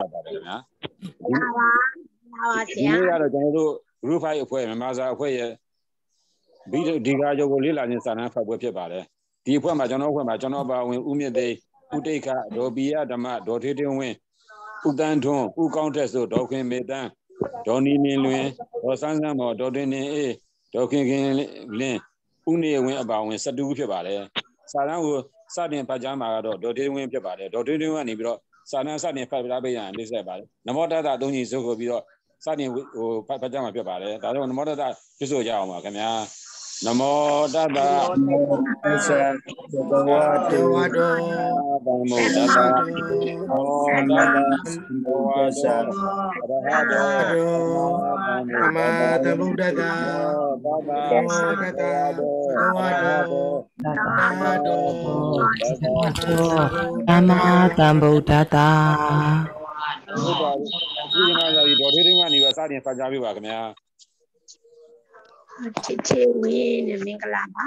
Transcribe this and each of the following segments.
ပါတယ်ခင်ဗျာလာပါလာပါဆရာဒီနေ့ကတော့ကျွန်တော်တို့ group 5အဖွဲ့မြန်မာစာအဖွဲ့ရဲ့ဗီဒီကာကြောကိုလေးလာခြင်းစာတမ်းဖတ်ပွဲဖြစ်ပါတယ်ဒီအဖွဲ့မှာကျွန်တော်အဖွဲ့မှာကျွန်တော်ပါဝင်ဦးမြင့်သိဦးတိတ်ခဒေါ်ပီယဓမ္မဒေါ်ထေးတင်းဝင်းဦးတန်းထွန်းဦးကောင်းတက်ဆိုဒေါ်ခင်မေတန်းဒေါ်နီနင်လွင်ဒေါ်ဆန်းဆန်းမော်ဒေါ်တင်နေအေးဒေါ်ခင်ခင်လင်းဦးနေဝင်းအပါဝင်12ဦးဖြစ်ပါတယ်စာတမ်းကိုစတင်ဖတ်ကြားမှာကတော့ဒေါ်ထေးဝင်းဖြစ်ပါတယ်ဒေါ်ထေးဝင်းကနေပြီးတော့ စာတမ်းစတင်ဖတ်ပြပေးရန်လေးဆက်ပါတယ်နမောတတသုံးကြီးစုပ်ကိုပြီးတော့စတင်ဟိုဖတ်ဖတ်ကြားမှာဖြစ်ပါတယ်ဒါကြောင့်နမောတတပြည့်စုံကြအောင်ပါခင်ဗျာနမောတတသစ္စသဝတုဝတောဗမုဒ္ဒတာဟောတတဘောသရဟတောသမ္မာသမ္ဗုဒ္ဓတာဘာသာဘောဓတာဘောဝတော သမတောသမ္မာသမ္ဗုဒ္ဓတာဟုတ်ပါဘူးဒီမှာသာဒီဒေါ်ထေးတင်းကနေပါစတင်ဖတ်ကြားပေးပါခင်ဗျာချစ်ချစ်ဝင်းနဲ့မင်္ဂလာပါ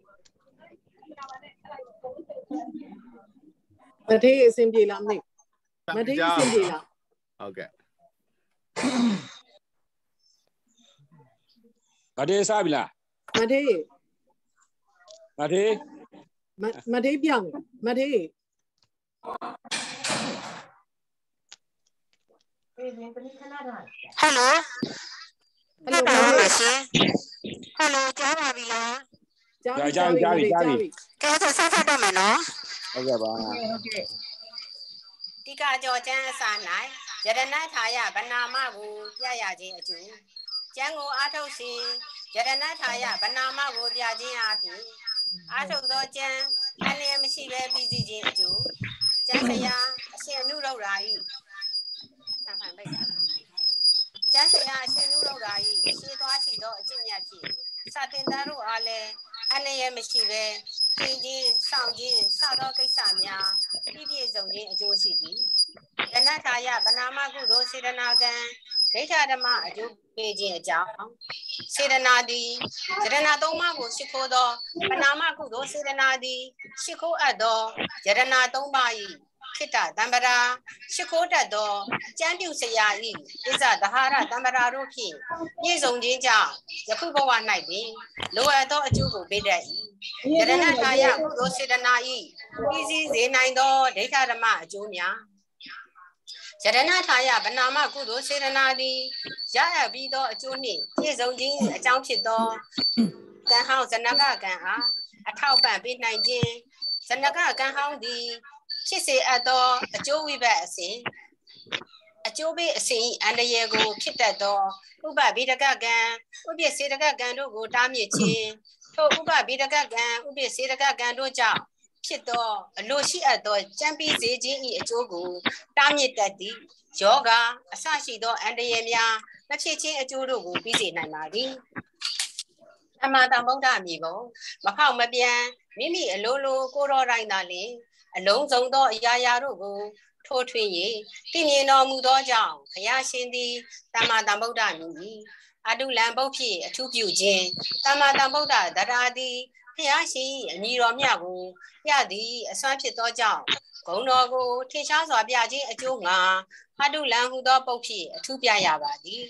မထေးအဆင်ပြေလားမသိမထေးအဆင်ပြေလားဟုတ်ကဲ့ဗတေးစားပြီလားမထေးဗတေးမမထေးပြောင်းမထေးဟယ်လိုဟယ်လိုဟုတ်မပါထေးရှင်ဟယ်လိုကြားပါပြီလားကြားပြီကြားပြီကြားပြီ ကြားပြီကဲဆိုဆက်ဆက်တော့မယ်နော်ဟုတ်ကဲ့ပါတိကကြောကျမ်းအစာ၌ယရဏထာယဗနာမကိုပြရခြင်းအကျိုးကျမ်းကိုအားထုတ်စဉ်ယရဏထာယဗနာမကိုပြခြင်းအပြင်အားထုတ်သောကျမ်းအလျက်မရှိဘဲပြီးစီခြင်းအကျိုးကျမ်းစရာအရှင်အနုရုဒ္ဓရာဤတန်ဖိုင်ပိတ်တာကျမ်းစရာအရှင်အနုရုဒ္ဓရာဤရှင်းသွားရှိသောအကျင့်မြတ်ဖြင့်စတင်သားတို့အားလည်း အလျက်မရှိဘဲသင်ခြင်းစောင့်ခြင်းစသောကိစ္စများပြည့်ပြည့်စုံခြင်းအကျိုးရှိသည်ယနထာယဗနာမကုသိုလ်စေတနာကံဒိဋ္ဌဓမ္မအကျိုးပေးခြင်းအကြောင်းစေတနာသည်စေတနာသုံးပါးကိုရှိခိုးသောဗနာမကုသိုလ်စေတနာသည်ရှိခိုးအပ်သောယရနာသုံးပါး၏ ခိတ္တတံပရာရှိခိုးတတ်သောကျမ်းပြုစရာ၏ဣဇသဟာရတံပရာတို့ဖြင့်ပြည့်စုံခြင်းကြောင့်ယခုဘဝ၌ပင်လိုအပ်သောအကျိုးကိုပေးတတ်၏ယရဏထာယကုသိုလ်စေတနာ၏ဤစည်းစေနိုင်သောဒိဋ္ဌဓမ္မအကျိုးများယရဏထာယဗနာမကုသိုလ်စေတနာသည်ရအပ်ပြီးသောအကျိုးနှင့်ပြည့်စုံခြင်းအကြောင်းဖြစ်သောကံဟောင်းဇနကကံအားအထောက်ပံ့ပေးနိုင်ခြင်းဇနကကံဟောင်းသည် ဖြစ်စေအပ်သောအကျိုးဝိဘတ်အစဉ်အကျိုးပေးအစဉ်၏အန္တရာယ်ကိုဖြစ်တတ်သောဥပဗေဒကကံဥပ္ပစေတကကံတို့ကိုတားမြစ်ခြင်းထိုဥပဗေဒကကံဥပ္ပစေတကကံတို့ကြောင့်ဖြစ်သောအလိုရှိအပ်သောကြံပြီးစေခြင်း၏အကျိုးကိုတားမြစ်တတ်သည်ယောဂအဆရှိသောအန္တရာယ်များမဖြစ်ခြင်းအကျိုးတို့ကိုပြီးစေနိုင်ပါသည်အမှန်တန်ဗုဒ္ဓအမိကိုမဖောက်မပြန်မိမိအလိုလိုကိုတော်တိုင်းသာလျှင် အလုံးစုံသောအရာရာတို့ကိုထိုးထွင်း၍တည်မြင်တော်မူသောကြောင့်ဘုရားရှင်သည်တမ္မာတန်ဗုဒ္ဓမြည်အတုလံဘုတ်ဖြင့်အထူးပြုခြင်းတမ္မာတန်ဗုဒ္ဓတရာသည်ဘုရားရှင်၏အမည်တော်မြတ်ကိုပြသည်အစွမ်းဖြစ်သောကြောင့်ဂုံတော်ကိုထင်ရှားစွာပြခြင်းအကျိုးငါအတုလံဟူသောပုတ်ဖြင့်အထူးပြရပါသည်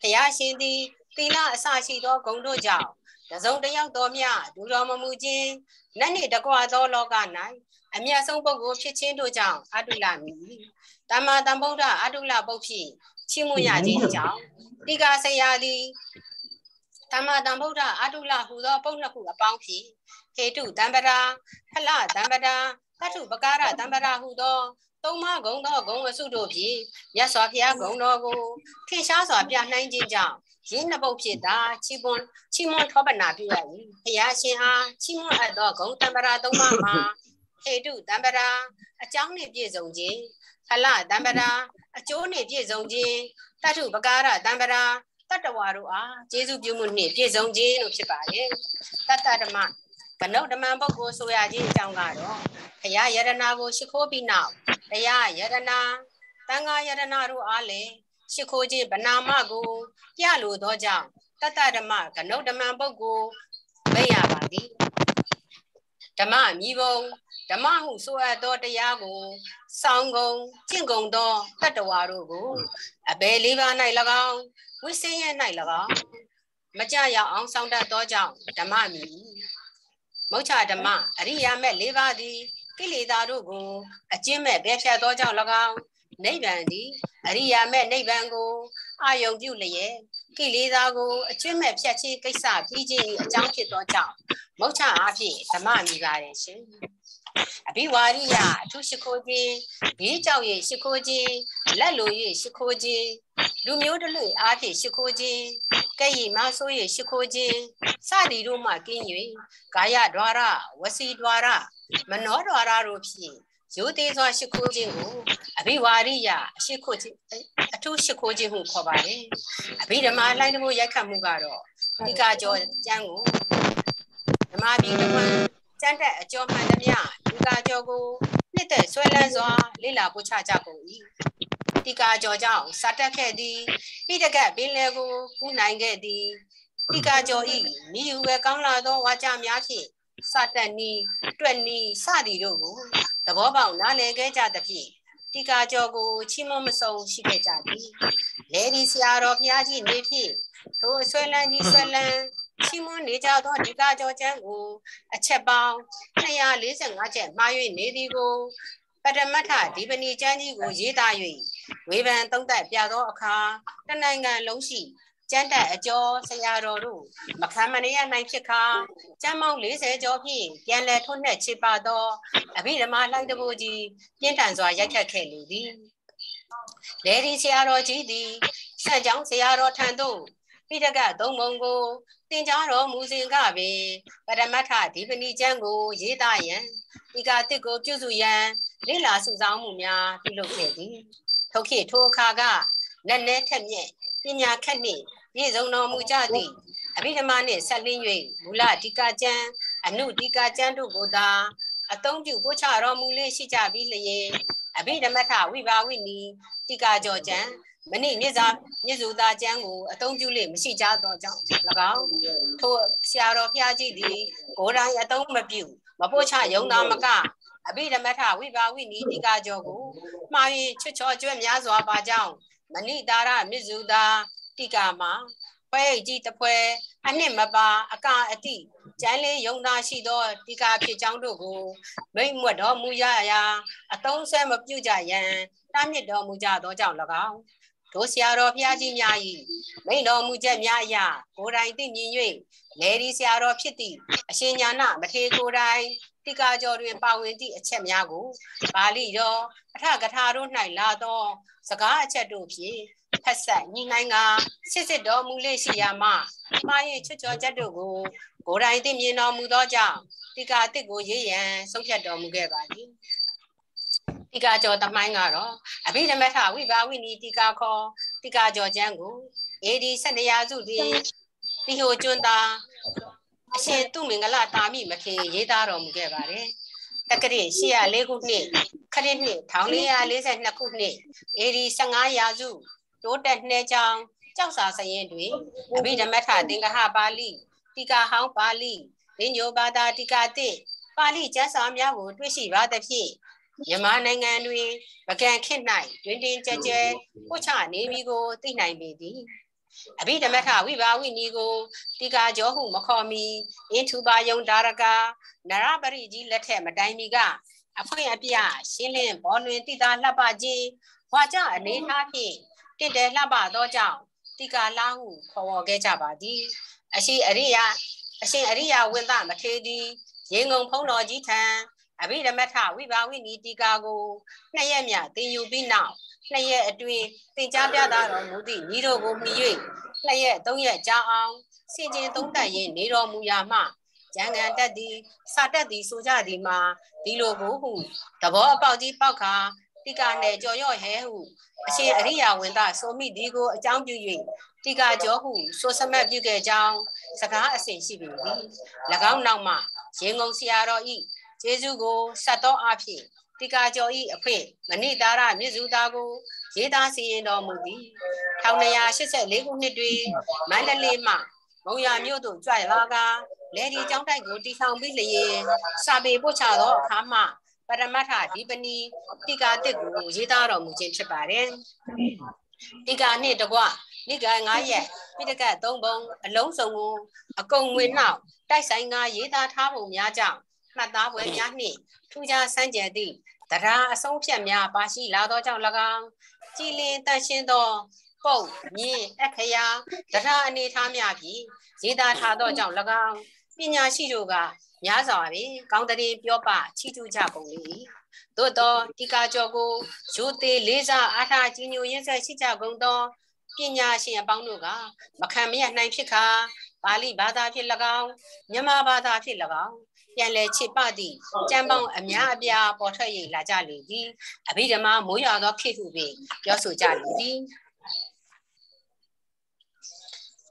ဘုရားရှင်သည် သီလအစရှိသောဂုံတို့ကြောင့်တစုံတစ်ယောက်တော်မြဒူတော်မမူခြင်းနတ်နှင့်တကွာသောလောက၌အမြတ်ဆုံးပုဂ္ဂိုလ်ဖြစ်ခြင်းတို့ကြောင့်အတုလမည်တမ္မာတမ္ဗုဒ္ဓအတုလပုတ်ဖြင့်ချီးမွမ်းရခြင်းအကြောင်းတိကာဆရာသည်တမ္မာတမ္ဗုဒ္ဓအတုလဟူသောပုတ်နှစ်ခုအပေါင်းဖြင့်ဟေတုတံပရာဖလတံပရာတထုပကာရတံပရာဟူသောသုံးမဂုံသောဂုံအစုတို့ဖြင့်မြတ်စွာဘုရားဂုံတော်ကိုထင်ရှားစွာပြနှိုင်းခြင်းကြောင့် ရင်းနှစ်ပုတ်ဖြစ်တာချီပွန်ချီမွန်ထောပနာပြုရ၏ဘုရားရှင်အားချီမွန်အပ်သောဂုံတံပရာသုံးပါးမှာဟေတုတံပရာအကြောင်းနှင့်ပြည့်စုံခြင်းဖလတံပရာအကျိုးနှင့်ပြည့်စုံခြင်းတတ္ထုပကာရတံပရာတတ္တဝါတို့အားကျေးဇူးပြုမှုနှင့်ပြည့်စုံခြင်းလို့ဖြစ်ပါတယ်တတ္တဓမ္မကနုတ်ဓမ္မပုဂ္ဂိုလ်ဆိုရခြင်းအကြောင်းကတော့ဘုရားယရနာကိုရှိခိုးပြီးနောက်ဘုရားယရနာတန်ခါယရနာတို့အားလည်း ရှိခိုးခြင်းဗနာမကိုပြလိုသောကြောင့်တတ္တဓမ္မကနုတ်ဓမ္မပုဂ္ဂိုလ်မိတ်ရပါသည်ဓမ္မမြည်ပုံဓမ္မဟုဆိုအပ်သောတရားကိုစောင်းကုန်ကျင့်ကုန်သောတတ္တဝါတို့ကိုအဘယ်လေးပါး၌၎င်းဝိစင်းရဲ့၌၎င်းမကြရအောင်စောင့်တတ်သောကြောင့်ဓမ္မမြည်မုတ်ချဓမ္မအရိယာမဲ့၄ပါးသည်ကိလေသာတို့ကိုအကျင့်မဲ့ဘဲဖြတ်သောကြောင့်၎င်း နိဗ္ဗာန်သည်အရိယာမဲ့နိဗ္ဗာန်ကိုအာယုံပြုလျက်ကိလေသာကိုအကျင့်မဲ့ဖြတ်ခြင်းကိစ္စပြီးခြင်းအကြောင်းဖြစ်သောကြောင့်မုတ်ချအားဖြင့်ဓမ္မမြည်ပါတယ်ရှင်အဘိဝါရိယအထုရှိခိုးခြင်းဘေးကြောက်၍ရှိခိုးခြင်းလက်လို၍ရှိခိုးခြင်းလူမျိုးတလွေအားဖြင့်ရှိခိုးခြင်းကဲ့ရီမဆိုး၍ရှိခိုးခြင်းစသည်တို့မှကင်း၍ကာယ द्वार ဝစီ द्वार မနော द्वार တို့ဖြင့် ရိုးသေးစွာရှိခိုးခြင်းကိုအဘိဝါရိယအရှိခိုးခြင်းအထုရှိခိုးခြင်းဟုခေါ်ပါတယ်အဘိဓမ္မာလှိုင်းတမိုးရိုက်ခတ်မှုကတော့ဒီကာကျော်ကျမ်းကိုဓမ္မပြည်တစ်ခွန်းကျမ်းတက်အကျော်မှန်သမျှဒီကာကျော်ကိုနှစ်သက်ဆွဲလန်းစွာလေ့လာပို့ချကြကုန်၏ဒီကာကျော်ကြောင့်စာတက်ခဲ့သည်ပိတကတ်ပင်လေကိုကူးနိုင်ခဲ့သည်ဒီကာကျော်ဤမိယူပဲကောင်းလာသောဝါကြများဖြင့်စတက်နီတွက်နီစသည်တို့ကို သဘောပေါက်နားလည်ခဲ့ကြသဖြင့်တီကာကျော်ကိုချီးမွမ်းမဆုံးရှိခဲ့ကြသည်လေဒီဆရာတော်ဘုရားကြီးနေဖြင့်တို့ဆွဲလန်းကြီးဆွဲလန်းချီးမွမ်းနေကြသောဒီကာကျော်ကျမ်းကိုအချက်ပေါင်း245ချက်မှား၍နေသည်ကိုပထမထဒီပဏီကျမ်းကြီးကိုရေးသား၍ဝေဖန်သုံးသပ်ပြသောအခါတနိုင်ငံလုံးရှိ ကျမ်းတက်အကျော်ဆရာတော်တို့မခံမနေရနိုင်ဖြစ်ခါကျမ်းမောင်း40ကျော်ဖြင့်ပြန်လည်ထွန်းနှက်ချစ်ပါသောအဘိဓမ္မာလှိုင်းတဘိုးကြီးပြင်းထန်စွာရိုက်ခတ်ခဲ့လေသည်လေဒီဆရာတော်ကြီးသည်ဆန့်ကြောင်းဆရာတော်ထံသို့ပိဋကသုံးပုံကိုတင်ကြားတော်မူစဉ်ကပင်ပရမတ္ထဒီပဏိကျမ်းကို ရေးသားရန်ဤကတစ်ကိုပြုစုရန်လေ့လာစုဆောင်းမှုများပြုလုပ်ခဲ့သည်ထုတ်ခေထိုအခါကနက်နဲထက်မြက်ပညာခက်နှင့် ပြည်စုံတော်မူကြသည့်အဘိဓမ္မာနှင့်ဆက်လင်း၍မူလဒီကာကျမ်းအနုဒီကာကျမ်းတို့ကိုသာအသုံးပြုပို့ချတော်မူလေးရှိကြပြီးလျင်အဘိဓမ္မထဝိဘာဝိနီတိကာကြောကျမ်းမနေ့မြစ်စာမြစ်စုသားကျမ်းကိုအသုံးပြုလေမရှိကြသောကြောင့်၎င်းထိုဆရာတော်ဖျားကြီးသည်ကိုယ်တိုင်အသုံးမပြုမပို့ချယုံနာမကအဘိဓမ္မထဝိဘာဝိနီတိကာကြောကိုမှား၍ချွတ်ချောကျွဲ့များစွာပါကြောင်းမဏိတာရမြစ်စုသား တိကာမှာဖွဲကြီးတဖွဲအနှစ်မပါအကအတိကျမ်းလေးယုံသားရှိသောတိကာဖြစ်ကြောင်းတို့ကိုမိတ်မွတ်တော်မူရရာအတုံးဆဲမပြုကြရန်တားမြစ်တော်မူကြသောကြောင့်၎င်းတို့ဆရာတော်ဘုရားကြီးများ၏မိန်တော်မူချက်များအရာကိုယ်တိုင်သိမြင်၍လေဒီဆရာတော်ဖြစ်သည့်အရှင်ညာနာမထေကိုယ်တိုင်တိကာကျော်တွင်ပါဝင်သည့်အချက်များကိုပါဠိတော်အထကထာတို့၌လာသော စကားအချက်တို့ဖြင့် ဖက်ဆက်ညီနိုင်ကစစ်စစ်တော်မူလေရှိရာမှမှားရင်ချွတ်ချော်ချက်တို့ကိုကိုယ်တိုင်သိမြင်တော်မူသောကြောင့်တိကာတစ်ကိုရေးရန်ဆုံးဖြတ်တော်မူခဲ့ပါသည်တိကာကျော်တမိုင်းကတော့အဘိဓမ္မထဝိဘာဝိနီတိကာခေါ်တိကာကျော်ကျမ်းကိုအေဒီ၁၂ရာစုတွင်တိဟိုကျွန်းသာအရှင်သူမင်္ဂလတာမိမခေရေးသားတော်မူခဲ့ပါတယ်တက္ကရာ804ခုနှစ်ခရစ်နှစ်1442ခုနှစ်အေဒီ15ရာစု တိုးတက်နှဲချောင်းကြောက်စာစရင်တွင်အဘိဓမ္မထသင်္ကဟပါဠိတိကာဟောင်းပါဠိဒိညိုဘာသာတိကာတိပါဠိကျမ်းစာများကိုတွေ့ရှိပါသဖြင့်မြန်မာနိုင်ငံတွင်ပကံခေတ်၌တွင်တင်ကြဲကြဲပို့ချနေပြီကိုသိနိုင်ပေသည်အဘိဓမ္မထဝိဘာဝိနီကိုတိကာကျော်ဟုမခေါ်မီအင်းထူပါယုံဒါရကာနရပရိကြီးလက်ထက်မတိုင်မီကအဖွင့်အပြရှင်းလင်းဘောလွင်တိတာလှပခြင်းဝါကြအနေထားဖြင့် တင့်တယ်လှပသောကြောင့်တိကာလာဟုခေါ်ဝေါ်ခဲ့ကြပါသည်အရှိအရိယအရှင်အရိယဝိသမထေသည်ရေငုံဖုံးတော်ကြီးထံအဘိဓမ္မထဝိဘာဝိနီတိကာကိုနှစ်ရက်မြသင်ယူပြီးနောက်နှစ်ရက်အတွင်းသင်ကြားပြသတော်မူသည့်ညီတို့ကိုမြည်၍နှစ်ရက်သုံးရက်ကြာအောင်စင်ကျင်သုံးသက်ရင်နေတော်မူရာမှကျန်ကန်တက်သည်စာတက်သည်ဆိုကြသည်မှာဒီလိုကိုဟုသဘောအပေါက်ကြီးပေါက်ခါ တိကာနယ်ကြော်ရော့ဟဲဟုအရှင်အရိယာဝင်သားဆိုမိဒီကိုအကြောင်းပြု၍တိကာကျော်ဟုဆိုစမတ်ပြုခဲ့ကြောင်းစကားအစဉ်ရှိပေသည်၎င်းနောက်မှရေငုံဆရာတော်ဤကျေးဇူးကိုဆက်တော်အဖြစ်တိကာကျော်ဤအဖေမဏိတာရမြစ်စုသားကိုရေးသားစီရင်တော်မူသည်1284ခုနှစ်တွင်မန္တလေးမှမုံရမြို့သို့ကြွလာကလေဒီကျောင်းတိုက်ကိုတီဆောင်ပြီးလျင်စာပေပို့ချသောအခါမှ ပရမတ္ထဒီပနီတိကာတစ်ကိုရေးသားတော်မူခြင်းဖြစ်ပါတယ်တိကာနှင့်တကွနိဂါ9ရက်ပိဋကတ်3ပုံအလုံးစုံကိုအကုန်ငွေနောက်တိုက်ဆိုင်ကရေးသားထားပုံများကြောင့်မှတ်သားပွဲများနှင့်ထူးခြားစံကြယ်သည့်တရားအဆုံးဖြတ်များပါရှိလာသောကြောင့်၎င်းကြည်လင်တန်ရှင်းသောပုတ်မြင်းအခရာတရားအနေထားများဖြင့်ရေးသားထားသောကြောင့်၎င်း ပညာရှိတို့ကများစွာပင်ကောင်းတဲ့ပြောပချီးကျူးကြကုန်လေသို့သောတိကာကျော်ကိုရိုသေလေးစားအားထားကြီးညိုရင်းဆက်ရှိကြကုန်သောပညာရှင်အပေါင်းတို့ကမခံမရနိုင်ဖြစ်ခါပါဠိဘာသာဖြင့်၎င်းမြန်မာဘာသာဖြင့်၎င်းပြန်လဲချစ်ပသည့်ကျမ်းပေါင်းအများအပြားပေါ်ထွက်ရလာကြလေသည်အဘိဓမ္မာမိုးရွာသောခေတ်ဟုပင်ပြောဆိုကြလေသည်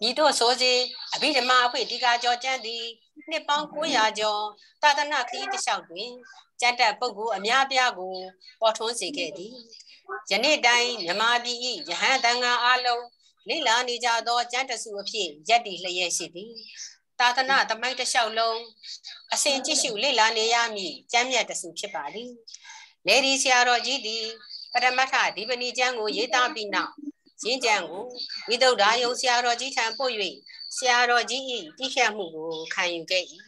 ဤသို့ဆိုစေအဘိဓမ္မာအဖွေဒီကာကျော်ကျမ်းသည်နှစ်ပေါင်း900ကျော်သာသနာခရီးတစ်လျှောက်တွင်ကျမ်းတက်ပုဂ္ဂိုလ်အများပြားကိုပေါ်ထွန်းစေခဲ့သည်ယနေ့တိုင်းမြမပြည်၏ယဟန်တန်ဃာအလုံးလိလာနေကြသောကျမ်းတစုအဖြစ်ရက်တည်လျက်ရှိသည်သာသနာသမိုင်းတစ်လျှောက်လုံးအစဉ်ကြည့်ရှုလေ့လာနေရမည်ကျမ်းမြတ်တစုဖြစ်ပါသည်လေဒီဆရာတော်ကြီးသည်ပရမတ္ထဒီပဏိကျမ်းကိုရေးသားပြီးနောက် ရင်းကြံကိုဝိသုဒ္ဓါယုံဆရာတော်ကြီးထံပို့၍ဆရာတော်ကြီး၏တိခတ်မှုကိုခံယူခဲ့၏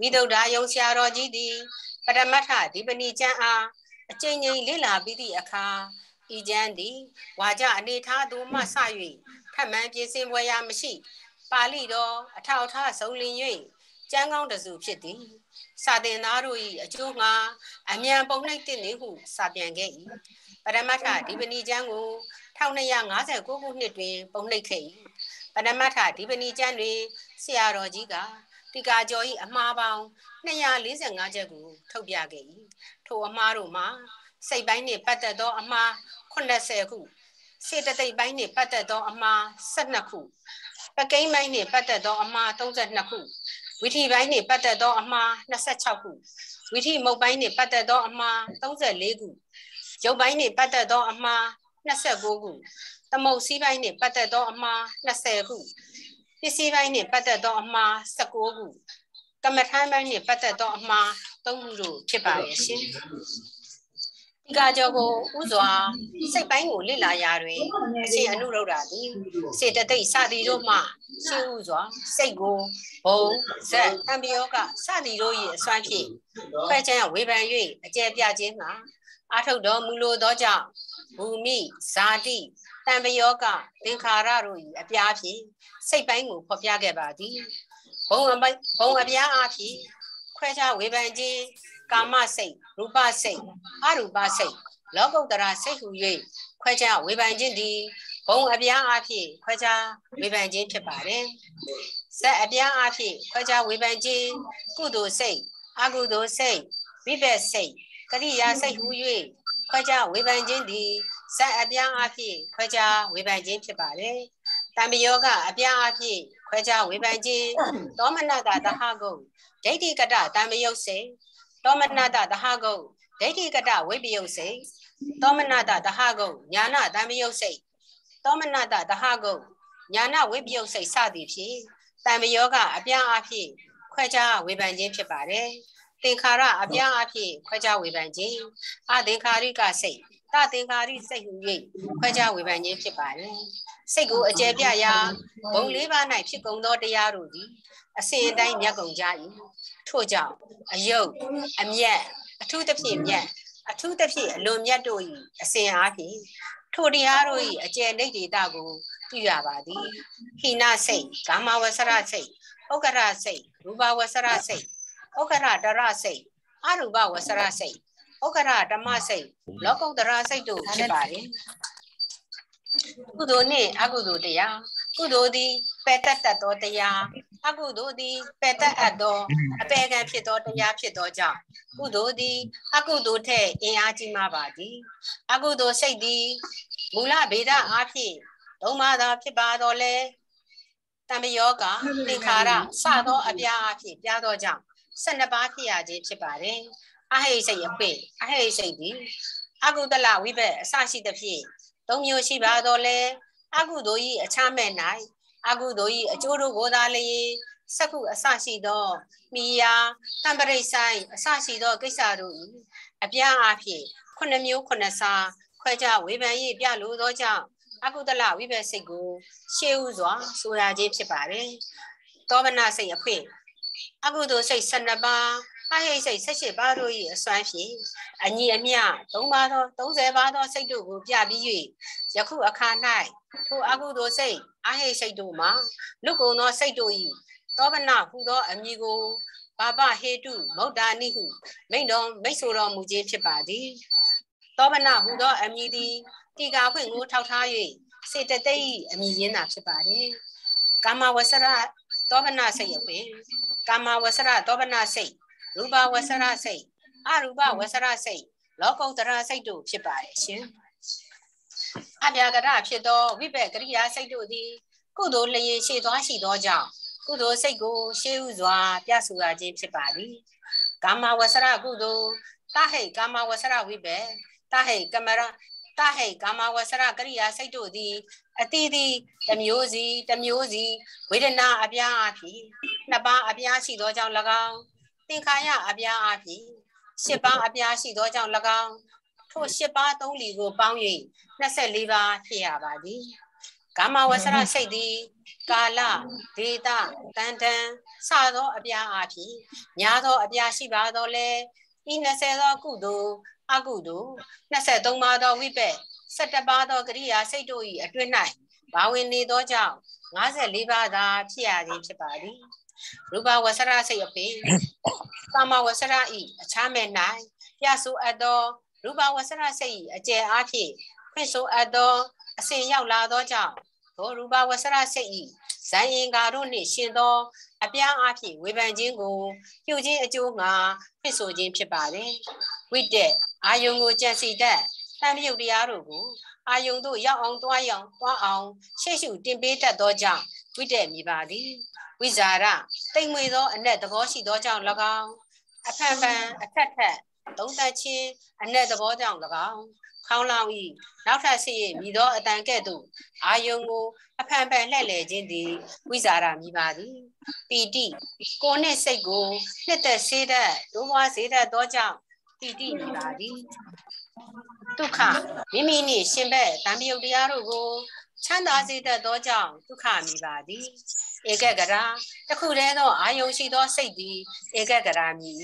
ဝိသုဒ္ဓါယုံဆရာတော်ကြီးသည်ပရမတ္ထဒီပဏိကျမ်းအားအကျဉ်းချင်းလေ့လာပြီးသည့်အခါဤကျမ်းသည်ဝါကြအနေထားသူမှစ၍ထပ်မံပြင်ဆင်ပွဲရမရှိ ပါဠိတော်အထောက်အထားဆုံးလင်၍ကျမ်းကောင်းတစုဖြစ်သည်စာသင်သားတို့၏အကျိုးငှာအမြန်ပုံနှိပ်တည်နေဟုစာပြန်ခဲ့၏ပရမတ္ထဒီပဏိကျမ်းကို 1259ခုနှစ်တွင် ပုံနှိပ်ခဲ့၏ပရမတ္ထဒီပဏိကျမ်းတွင်ဆရာတော်ကြီးကတိကာကျော်၏အမှားပေါင်း245ချက်ကိုထုတ်ပြခဲ့၏ထိုအမှားတို့မှာစိတ်ပိုင်းနှင့်ပတ်သက်သောအမှား80ခုစေတသိက်ပိုင်းနှင့်ပတ်သက်သောအမှား12ခုပကိန်းပိုင်းနှင့်ပတ်သက်သောအမှား32ခုဝီထီပိုင်းနှင့်ပတ်သက်သောအမှား26ခုဝီထီမုတ်ပိုင်းနှင့်ပတ်သက်သောအမှား34ခုရုပ်ပိုင်းနှင့်ပတ်သက်သောအမှား 29ခုသမုတ်စည်းပိုင်းနှင့်ပတ်သက်သောအမှား20ခုပစ္စည်းပိုင်းနှင့်ပတ်သက်သောအမှား19ခုကမ္မထမ်းပိုင်းနှင့်ပတ်သက်သောအမှား3ခုတို့ဖြစ်ပါရဲ့ရှင်ဒီကကြောကိုဥစွာစိတ်ပိုင်းကိုလေ့လာရာတွင်အရှင်အနုရုဒ္ဓသည်စေတသိက်စသည်တို့မှရှင်းဥစွာစိတ်ကိုဘုံဇက်တံပယောကစသည်တို့၏အစွမ်းဖြင့်ဖဲ့ချမ်းဝေဖန်၍အကျယ်ပြခြင်းမှာအာထုတ်တော်မူလိုသောကြောင့် ဘူမိဇာတိတံပယောကသင်္ခါရတို့၏အပြားဖြင့်စိတ်ပိုင်းကိုဖော်ပြခဲ့ပါသည်ဘုံအဘုံအပြားအဖြစ်ခွဲခြားဝေဖန်ခြင်းကာမစိတ်ရူပစိတ်အရူပစိတ်လောကုတ္တရာစိတ်ဟူ၍ခွဲခြားဝေဖန်ခြင်းသည်ဘုံအပြားအဖြစ်ခွဲခြားဝေဖန်ခြင်းဖြစ်ပါတယ်ဇက်အပြားအဖြစ်ခွဲခြားဝေဖန်ခြင်းကုသိုလ်စိတ်အကုသိုလ်စိတ်ဝိဘက်စိတ်ကရိယာစိတ်ဟူ၍ ခွဲခြားဝေဖန်ခြင်းသည်ဇက်အပြားအဖြစ်ခွဲခြားဝေဖန်ခြင်းဖြစ်ပါတယ်တံမယောကအပြားအဖြစ်ခွဲခြားဝေဖန်ခြင်းသောမနတသဟကုတ်ဒိဋ္ဌိကတတံမယုတ်စေသောမနတသဟကုတ်ဒိဋ္ဌိကတဝိပယုတ်စေသောမနတသဟကုတ်ညာနာတံမယုတ်စေသောမနတသဟကုတ်ညာနာဝိပယုတ်စေစသည်ဖြင့်တံမယောကအပြားအဖြစ်ခွဲခြားဝေဖန်ခြင်းဖြစ်ပါတယ် သင်္ခါရအပြားအဖြစ်ခွဲခြားဝေဖန်ခြင်းအသင်္ခါရိကစိတ်တသင်္ခါရိစိတ်ဟူ၍ခွဲခြားဝေဖန်ခြင်းဖြစ်ပါတယ်စိတ်ကိုအကျယ်ပြရာဘုံလေးပါး၌ဖြစ်ကုန်သောတရားတို့သည်အစဉ်အတိုင်းမြတ်ကုန်ကြ၏ထို့ကြောင့်အယုတ်အမျက်အထူးသဖြင့်မြတ်အထူးသဖြင့်အလွန်မြတ်တို့၏အစဉ်အားဖြင့်ထိုတရားတို့၏အကျယ်လက်ဒေတာကိုပြုရပါသည်ဟိနစိတ်ကာမဝဆရစိတ်ဥက္ကရစိတ်ရူပဝဆရစိတ် ဥက္ကရတရစိတ်အရူပဝဆရစိတ်ဥက္ကရဓမ္မစိတ်လောကုတ္တရာစိတ်တို့ဖြစ်ပါတယ်ကုသိုလ်နှင့်အကုသိုလ်တရားကုသိုလ်သည်ပယ်တတ်တတ်သောတရားအကုသိုလ်သည်ပယ်တတ်အပ်သောအပေကံဖြစ်သောတရားဖြစ်သောကြောင့်ကုသိုလ်သည်အကုသိုလ်ထက်အင်အားကြီးမှပါသည်အကုသိုလ်စိတ်သည်မူလဗေဒအားဖြင့်သုံးပါးသာဖြစ်ပါတော့လေတမယောကသင်္ခါရစသောအပြားအဖြစ်ပြသောကြောင့် 12ပါးဖြစ်ရခြင်းဖြစ်ပါတယ်အဟိစိတ်အပိအဟိစိတ်သည်အကုသလဝိဘက်အစရှိသဖြင့်သုံးမျိုးရှိပါတော့လေအကုသိုလ်ဤအခြားမဲ့၌အကုသိုလ်ဤအကျိုးတို့ကိုသာလျင်စကုအစရှိသောမိယာတံပရိဆိုင်အစရှိသောကိစ္စတို့ဤအပြားအဖြစ်ခုနှစ်မျိုးခုနှစ်စားခွဲခြားဝေဖန်၍ပြလိုသောကြောင့်အကုသလဝိဘက်စိတ်ကိုရှေးဥစွာဆိုရခြင်းဖြစ်ပါတယ်တောဗနာစိတ်အဖွင့် အကုသိုလ်စိတ်12ပါးအဟိစိတ်18ပါးတို့၏အစွမ်းဖြင့်အညီအမျှ3ပါးသော30ပါးသောစိတ်တို့ကိုပြပြီး၍ယခုအခါ၌ထိုအကုသိုလ်စိတ်အဟိစိတ်တို့မှာလူကုံသောစိတ်တို့၏တောဗနာဟူသောအမည်ကိုဘာပဟေတုမௌဒ္ဒာနိဟုမိန်တော်မိတ်ဆိုတော်မူခြင်းဖြစ်ပါသည်တောဗနာဟူသောအမည်သည်တီကာဖွင့်ကိုထောက်ထား၍စေတသိက်၏အမည်ရင်းတာဖြစ်ပါတယ်ကာမဝဆရတောဗနာစိတ်အပင် ကာမဝဆရတောဗနာစိတ်ရူပဝဆရစိတ်အရူပဝဆရစိတ်လောကုတ္တရာစိတ်တို့ဖြစ်ပါတယ်ရှင်အပြာကရဖြစ်သောဝိဘက်ကရိယာစိတ်တို့သည်ကုသိုလ်လျင်ရှေ့သွားရှိသောကြောင့်ကုသိုလ်စိတ်ကိုရှေးဥစွာ ပြဆိုရခြင်းဖြစ်ပါသည်ကာမဝဆရကုသိုလ်တဟိကာမဝဆရဝိဘက်တဟိကမရတဟိကာမဝဆရကရိယာစိတ်တို့သည် အတိတိတမျိုးစီတမျိုးစီဝေဒနာအပြားအဖြစ်နှစ်ပါးအပြားရှိသောကြောင့်၎င်းသင်္ခါရအပြားအဖြစ်ရှစ်ပါးအပြားရှိသောကြောင့်၎င်းထိုရှစ်ပါးသုံးလီကိုပေါင်း၍24ပါးဖြစ်ရပါသည်ကာမဝဆရစိတ်သည်ကာလဒေတာတန်တန်စသောအပြားအဖြစ်ညာသောအပြားရှိပါတော့လေဤ20သောကုသိုလ်အကုသိုလ်23ပါးသောဝိပက် 17ပါးသောကရိယာစိတ်တို့၏အတွင်း၌ဘာဝင်နေသောကြောင့်54ပါးသာဖြစ်ရခြင်းဖြစ်ပါသည်ရူပဝဆရစိတ်အပေကာမဝဆရဤအခြားမဲ့၌ပြဆိုအပ်သောရူပဝဆရစိတ်ဤအကျယ်အားဖြင့်ဖွင့်ဆိုအပ်သောအစဉ်ရောက်လာသောကြောင့်သောရူပဝဆရစိတ်ဤဇန်ရင်ကာတို့နှင့်ရှင်သောအပြားအဖြစ်ဝေဖန်ခြင်းကိုပြုခြင်းအကျိုးငါဖြစ်ဆိုခြင်းဖြစ်ပါတယ်ဝိတက်အာယုံကိုကြံစီတတ် တန်ပြုတ်တရားတို့ကိုအာယုံတို့ရောက်အောင်တွားရောက်တွားအောင်ရှေ့ရှုတင်ပေးတတ်သောကြောင့်ဝိတက်မိပါသည်ဝိဇာရတိမ်မွေသောအ내သဘောရှိသောကြောင့်၎င်းအဖန်ဖန်အထက်ထက်သုံးသက်ခြင်းအ내သဘောကြောင့်၎င်းခေါင်းလောင်ဤနောက်ထပ်ရှိရမည်သောအတန်ကဲ့သို့အာယုံကိုအဖန်ဖန်လှဲ့လေခြင်းသည်ဝိဇာရမိပါသည်ပီတိကိုနှင့်စိတ်ကိုနှစ်သက်စေတတ်ဒုဘွားစေတတ်သောကြောင့်ပီတိမိပါသည် ဒုက္ခမိမိနှင့်ရှင်ဘက်တံမြုပ်တရားတို့ကိုချမ်းသာစေတတ်သောကြောင့်ဒုက္ခမိပါသည်ဧကဂရာတခုတည်းသောအာယုံရှိသောစိတ်သည်ဧကဂရာမည်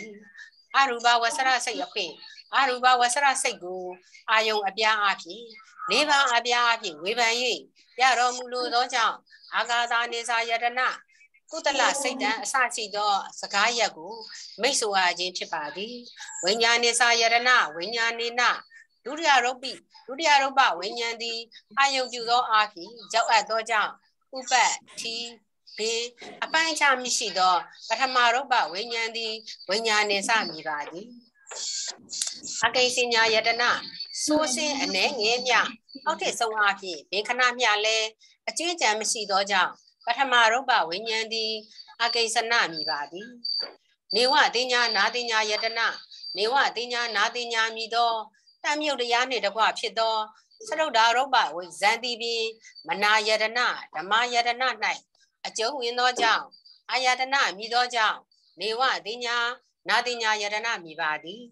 အရူပဝဆရစိတ်အဖြစ်အရူပဝဆရစိတ်ကိုအာယုံအပြားအဖြစ်လေးပါးအပြားအဖြစ်ဝေဖန်၍ရတော်မူလိုသောကြောင့်အာဂါသာနေစာယတနာကုသလစိတ်တံအစရှိသောစကားရက်ကိုမိတ်ဆိုရခြင်းဖြစ်ပါသည်ဝိညာဉ်နေစာယတနာဝိညာဉ်နေန ဒုတိယရုပ်ပိဒုတိယရုပ်ပဝိညာဉ်သည်အာယုံပြုသောအာဖြင့်ရောက်အပ်သောကြောင့်ဥပတ်ထီဘေးအပိုင်းခြားမရှိသောပထမရုပ်ပဝိညာဉ်သည်ဝိညာဉ်နေစမိပါသည်အကိစီညာယတနာစိုးစင်းအနှဲငယ်မြအောက်ထစ်ဆုံးအားဖြင့်ဘေခဏမြလဲအကျဉ်းချံမရှိသောကြောင့်ပထမရုပ်ပဝိညာဉ်သည်အကိစနမိပါသည်နေဝတိညာနာတိညာယတနာနေဝတိညာနာတိညာမိသော တမ်းမြုပ်တရားနှင့်တကွဖြစ်သောသရုတ်ဓာရုပ်ပဝိဇန်တိပင်မနာယတနာဓမ္မယတနာ၌အကျုံးဝင်သောကြောင့်အာယတနာမိသောကြောင့်နေဝတိညာနာတိညာယတနာမိပါသည်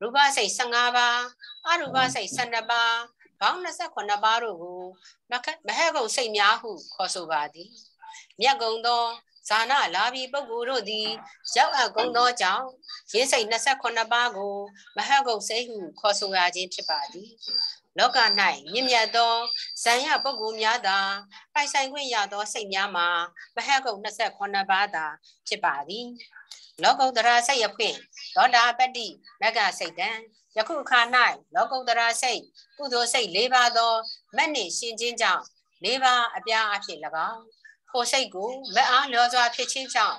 ရူပစိတ်15ပါးအရူပစိတ်12ပါးဘောင်း28ပါးတို့ကိုမဟဲကုံစိတ်များဟုခေါ်ဆိုပါသည်မြတ်ကုံသော ဇာနာလာဘီပုဂ္ဂိုလ်တို့သည်ရောက်အပ်ကုန်သောကြောင့်ရင်းစိတ်28ပါးကို မဟကုတ်စိတ်ဟုခေါ်ဆိုရခြင်းဖြစ်ပါသည်လောက၌မြင့်မြတ်သောဇံရပုဂ္ဂိုလ်များသာပိုင်ဆိုင်ခွင့်ရသောစိတ်များမှာမဟကုတ်28ပါးသာဖြစ်ပါသည်လောကုတ္တရာစိတ်အဖွင့်သောတာပတ္တိမဂ္ဂစိတ်တံယခုအခါ၌လောကုတ္တရာစိတ်ကုသိုလ်စိတ်၄ပါးသောမက်နှင့်ရှင်ခြင်းကြောင့်လေးပါအပြားအဖြစ်၎င်း ဖိုစိတ်ကိုမက်အားလျောစွာဖြစ်ချင်းကြောင့်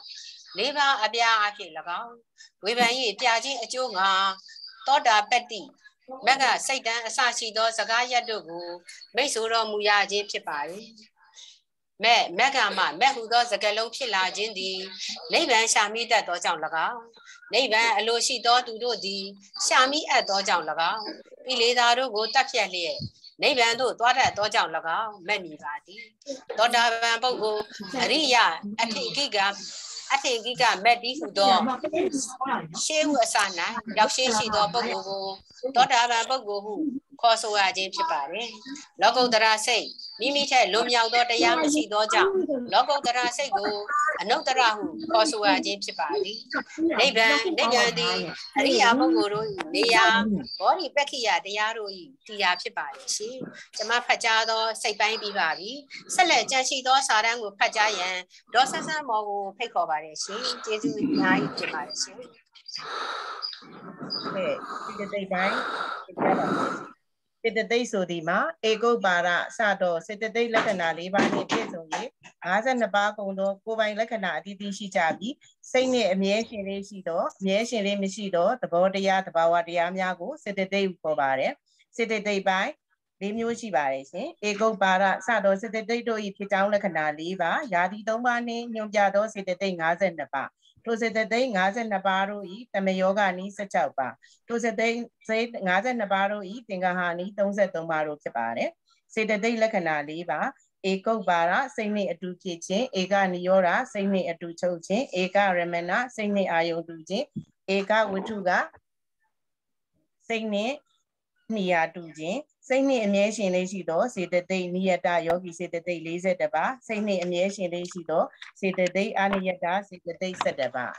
လေးပါအပြားအဖြစ်၎င်းဝေဖန်၏ပြခြင်းအကျိုးငါသောတာပတ္တိမက်ကစိတ်တန်းအစရှိသောစကားရက်တို့ကိုမိတ်ဆိုတော်မူရခြင်းဖြစ်ပါ၏မဲ့မက်ကမှမက်ဟုသောစကလုံးဖြစ်လာခြင်းသည်နိဗ္ဗာန်ရှာမိတတ်သောကြောင့်၎င်းနိဗ္ဗာန်အလိုရှိသောသူတို့သည်ရှာမိအပ်သောကြောင့်၎င်းဤလေသာတို့ကိုတတ်ဖြတ်လျက် နိဗ္ဗာန်သို့သွားတတ်သောကြောင့်၎င်းမဲ့မိပါသည်သောတာပန်ပုဂ္ဂိုလ်အရိယအထိကိကအထေကိကမက်တိဟုသောရှေးဥအစ၌ရောက်ရှိရှိသောပုဂ္ဂိုလ်ကိုသောတာပန်ပုဂ္ဂိုလ်ဟု ခေါ်ဆိုရခြင်းဖြစ်ပါတယ်။လောကုတ္တရာစိတ်မိမိထက်လွန်မြောက်သောတရားမရှိသောကြောင့်လောကုတ္တရာစိတ်ကိုအနုတ္တရဟုခေါ်ဆိုရခြင်းဖြစ်ပါသည်။နိဗ္ဗာန်နိဗ္ဗာန်သည်အရိယာပုဂ္ဂိုလ်တို့၏နေရာဘောဓိပက္ခိယတရားတို့၏တရားဖြစ်ပါလေရှင်။ကျွန်မဖတ်ကြားသောစိတ်ပိုင်းပြီးပါပြီ။ဆက်လက်ကြန့်ရှိသောစာတမ်းကိုဖတ်ကြားရန်ဒေါ်ဆဆန်းမော်ကိုဖိတ်ခေါ်ပါတယ်ရှင်။ကျေးဇူးအများကြီးတင်ပါတယ်ရှင်။ဟဲ့ဒီတိတ်တိုင်းပြတာ စေတသိက်ဆိုဒီမှာဧကုပ္ပါဒစတော့စေတသိက်လက္ခဏာ၄ပါးနဲ့ပြည့်စုံ၍52ပါးကုန်သောကိုယ်ပိုင်လက္ခဏာအတည်တည်ရှိကြပြီးစိတ်နှင့်အမြဲရှင်လေးရှိသောအမြဲရှင်လေးမရှိသောသဘောတရားသဘာဝတရားများကိုစေတသိက်ခေါ်ပါတယ်စေတသိက်ပိုင်း၄မျိုးရှိပါတယ်ရှင်ဧကုပ္ပါဒစတော့စေတသိက်တို့၏ဖြစ်ကြောင်းလက္ခဏာ၄ပါးယာတိ၃ပါးနှင့်ညွှန်ပြသောစေတသိက်52ပါး ထိုစေတသိက်52ပါးတို့ဤတမယောဂနီး16ပါးထိုစေတသိက်52ပါးတို့ဤသင်္ကဟာနီး33ပါးတို့ဖြစ်ပါတယ်စေတသိက်လက္ခဏာ၄ပါးဧကုပ္ပါဒစိတ်နှင့်အတူဖြစ်ခြင်းဧကနိရောဓစိတ်နှင့်အတူချုပ်ခြင်းဧကရမဏစိတ်နှင့်အာယုန်တူခြင်းဧကဝတ္ထုကစိတ်နှင့်နိယာတူခြင်း စိတ်နှင့်အမြဲရှင်လေးရှိသောစေတသိက်နိယတယောဂီစေတသိက်42ပါးစိတ်နှင့်အမြဲရှင်လေးရှိသောစေတသိက်အနိယတစေတသိက်17ပါး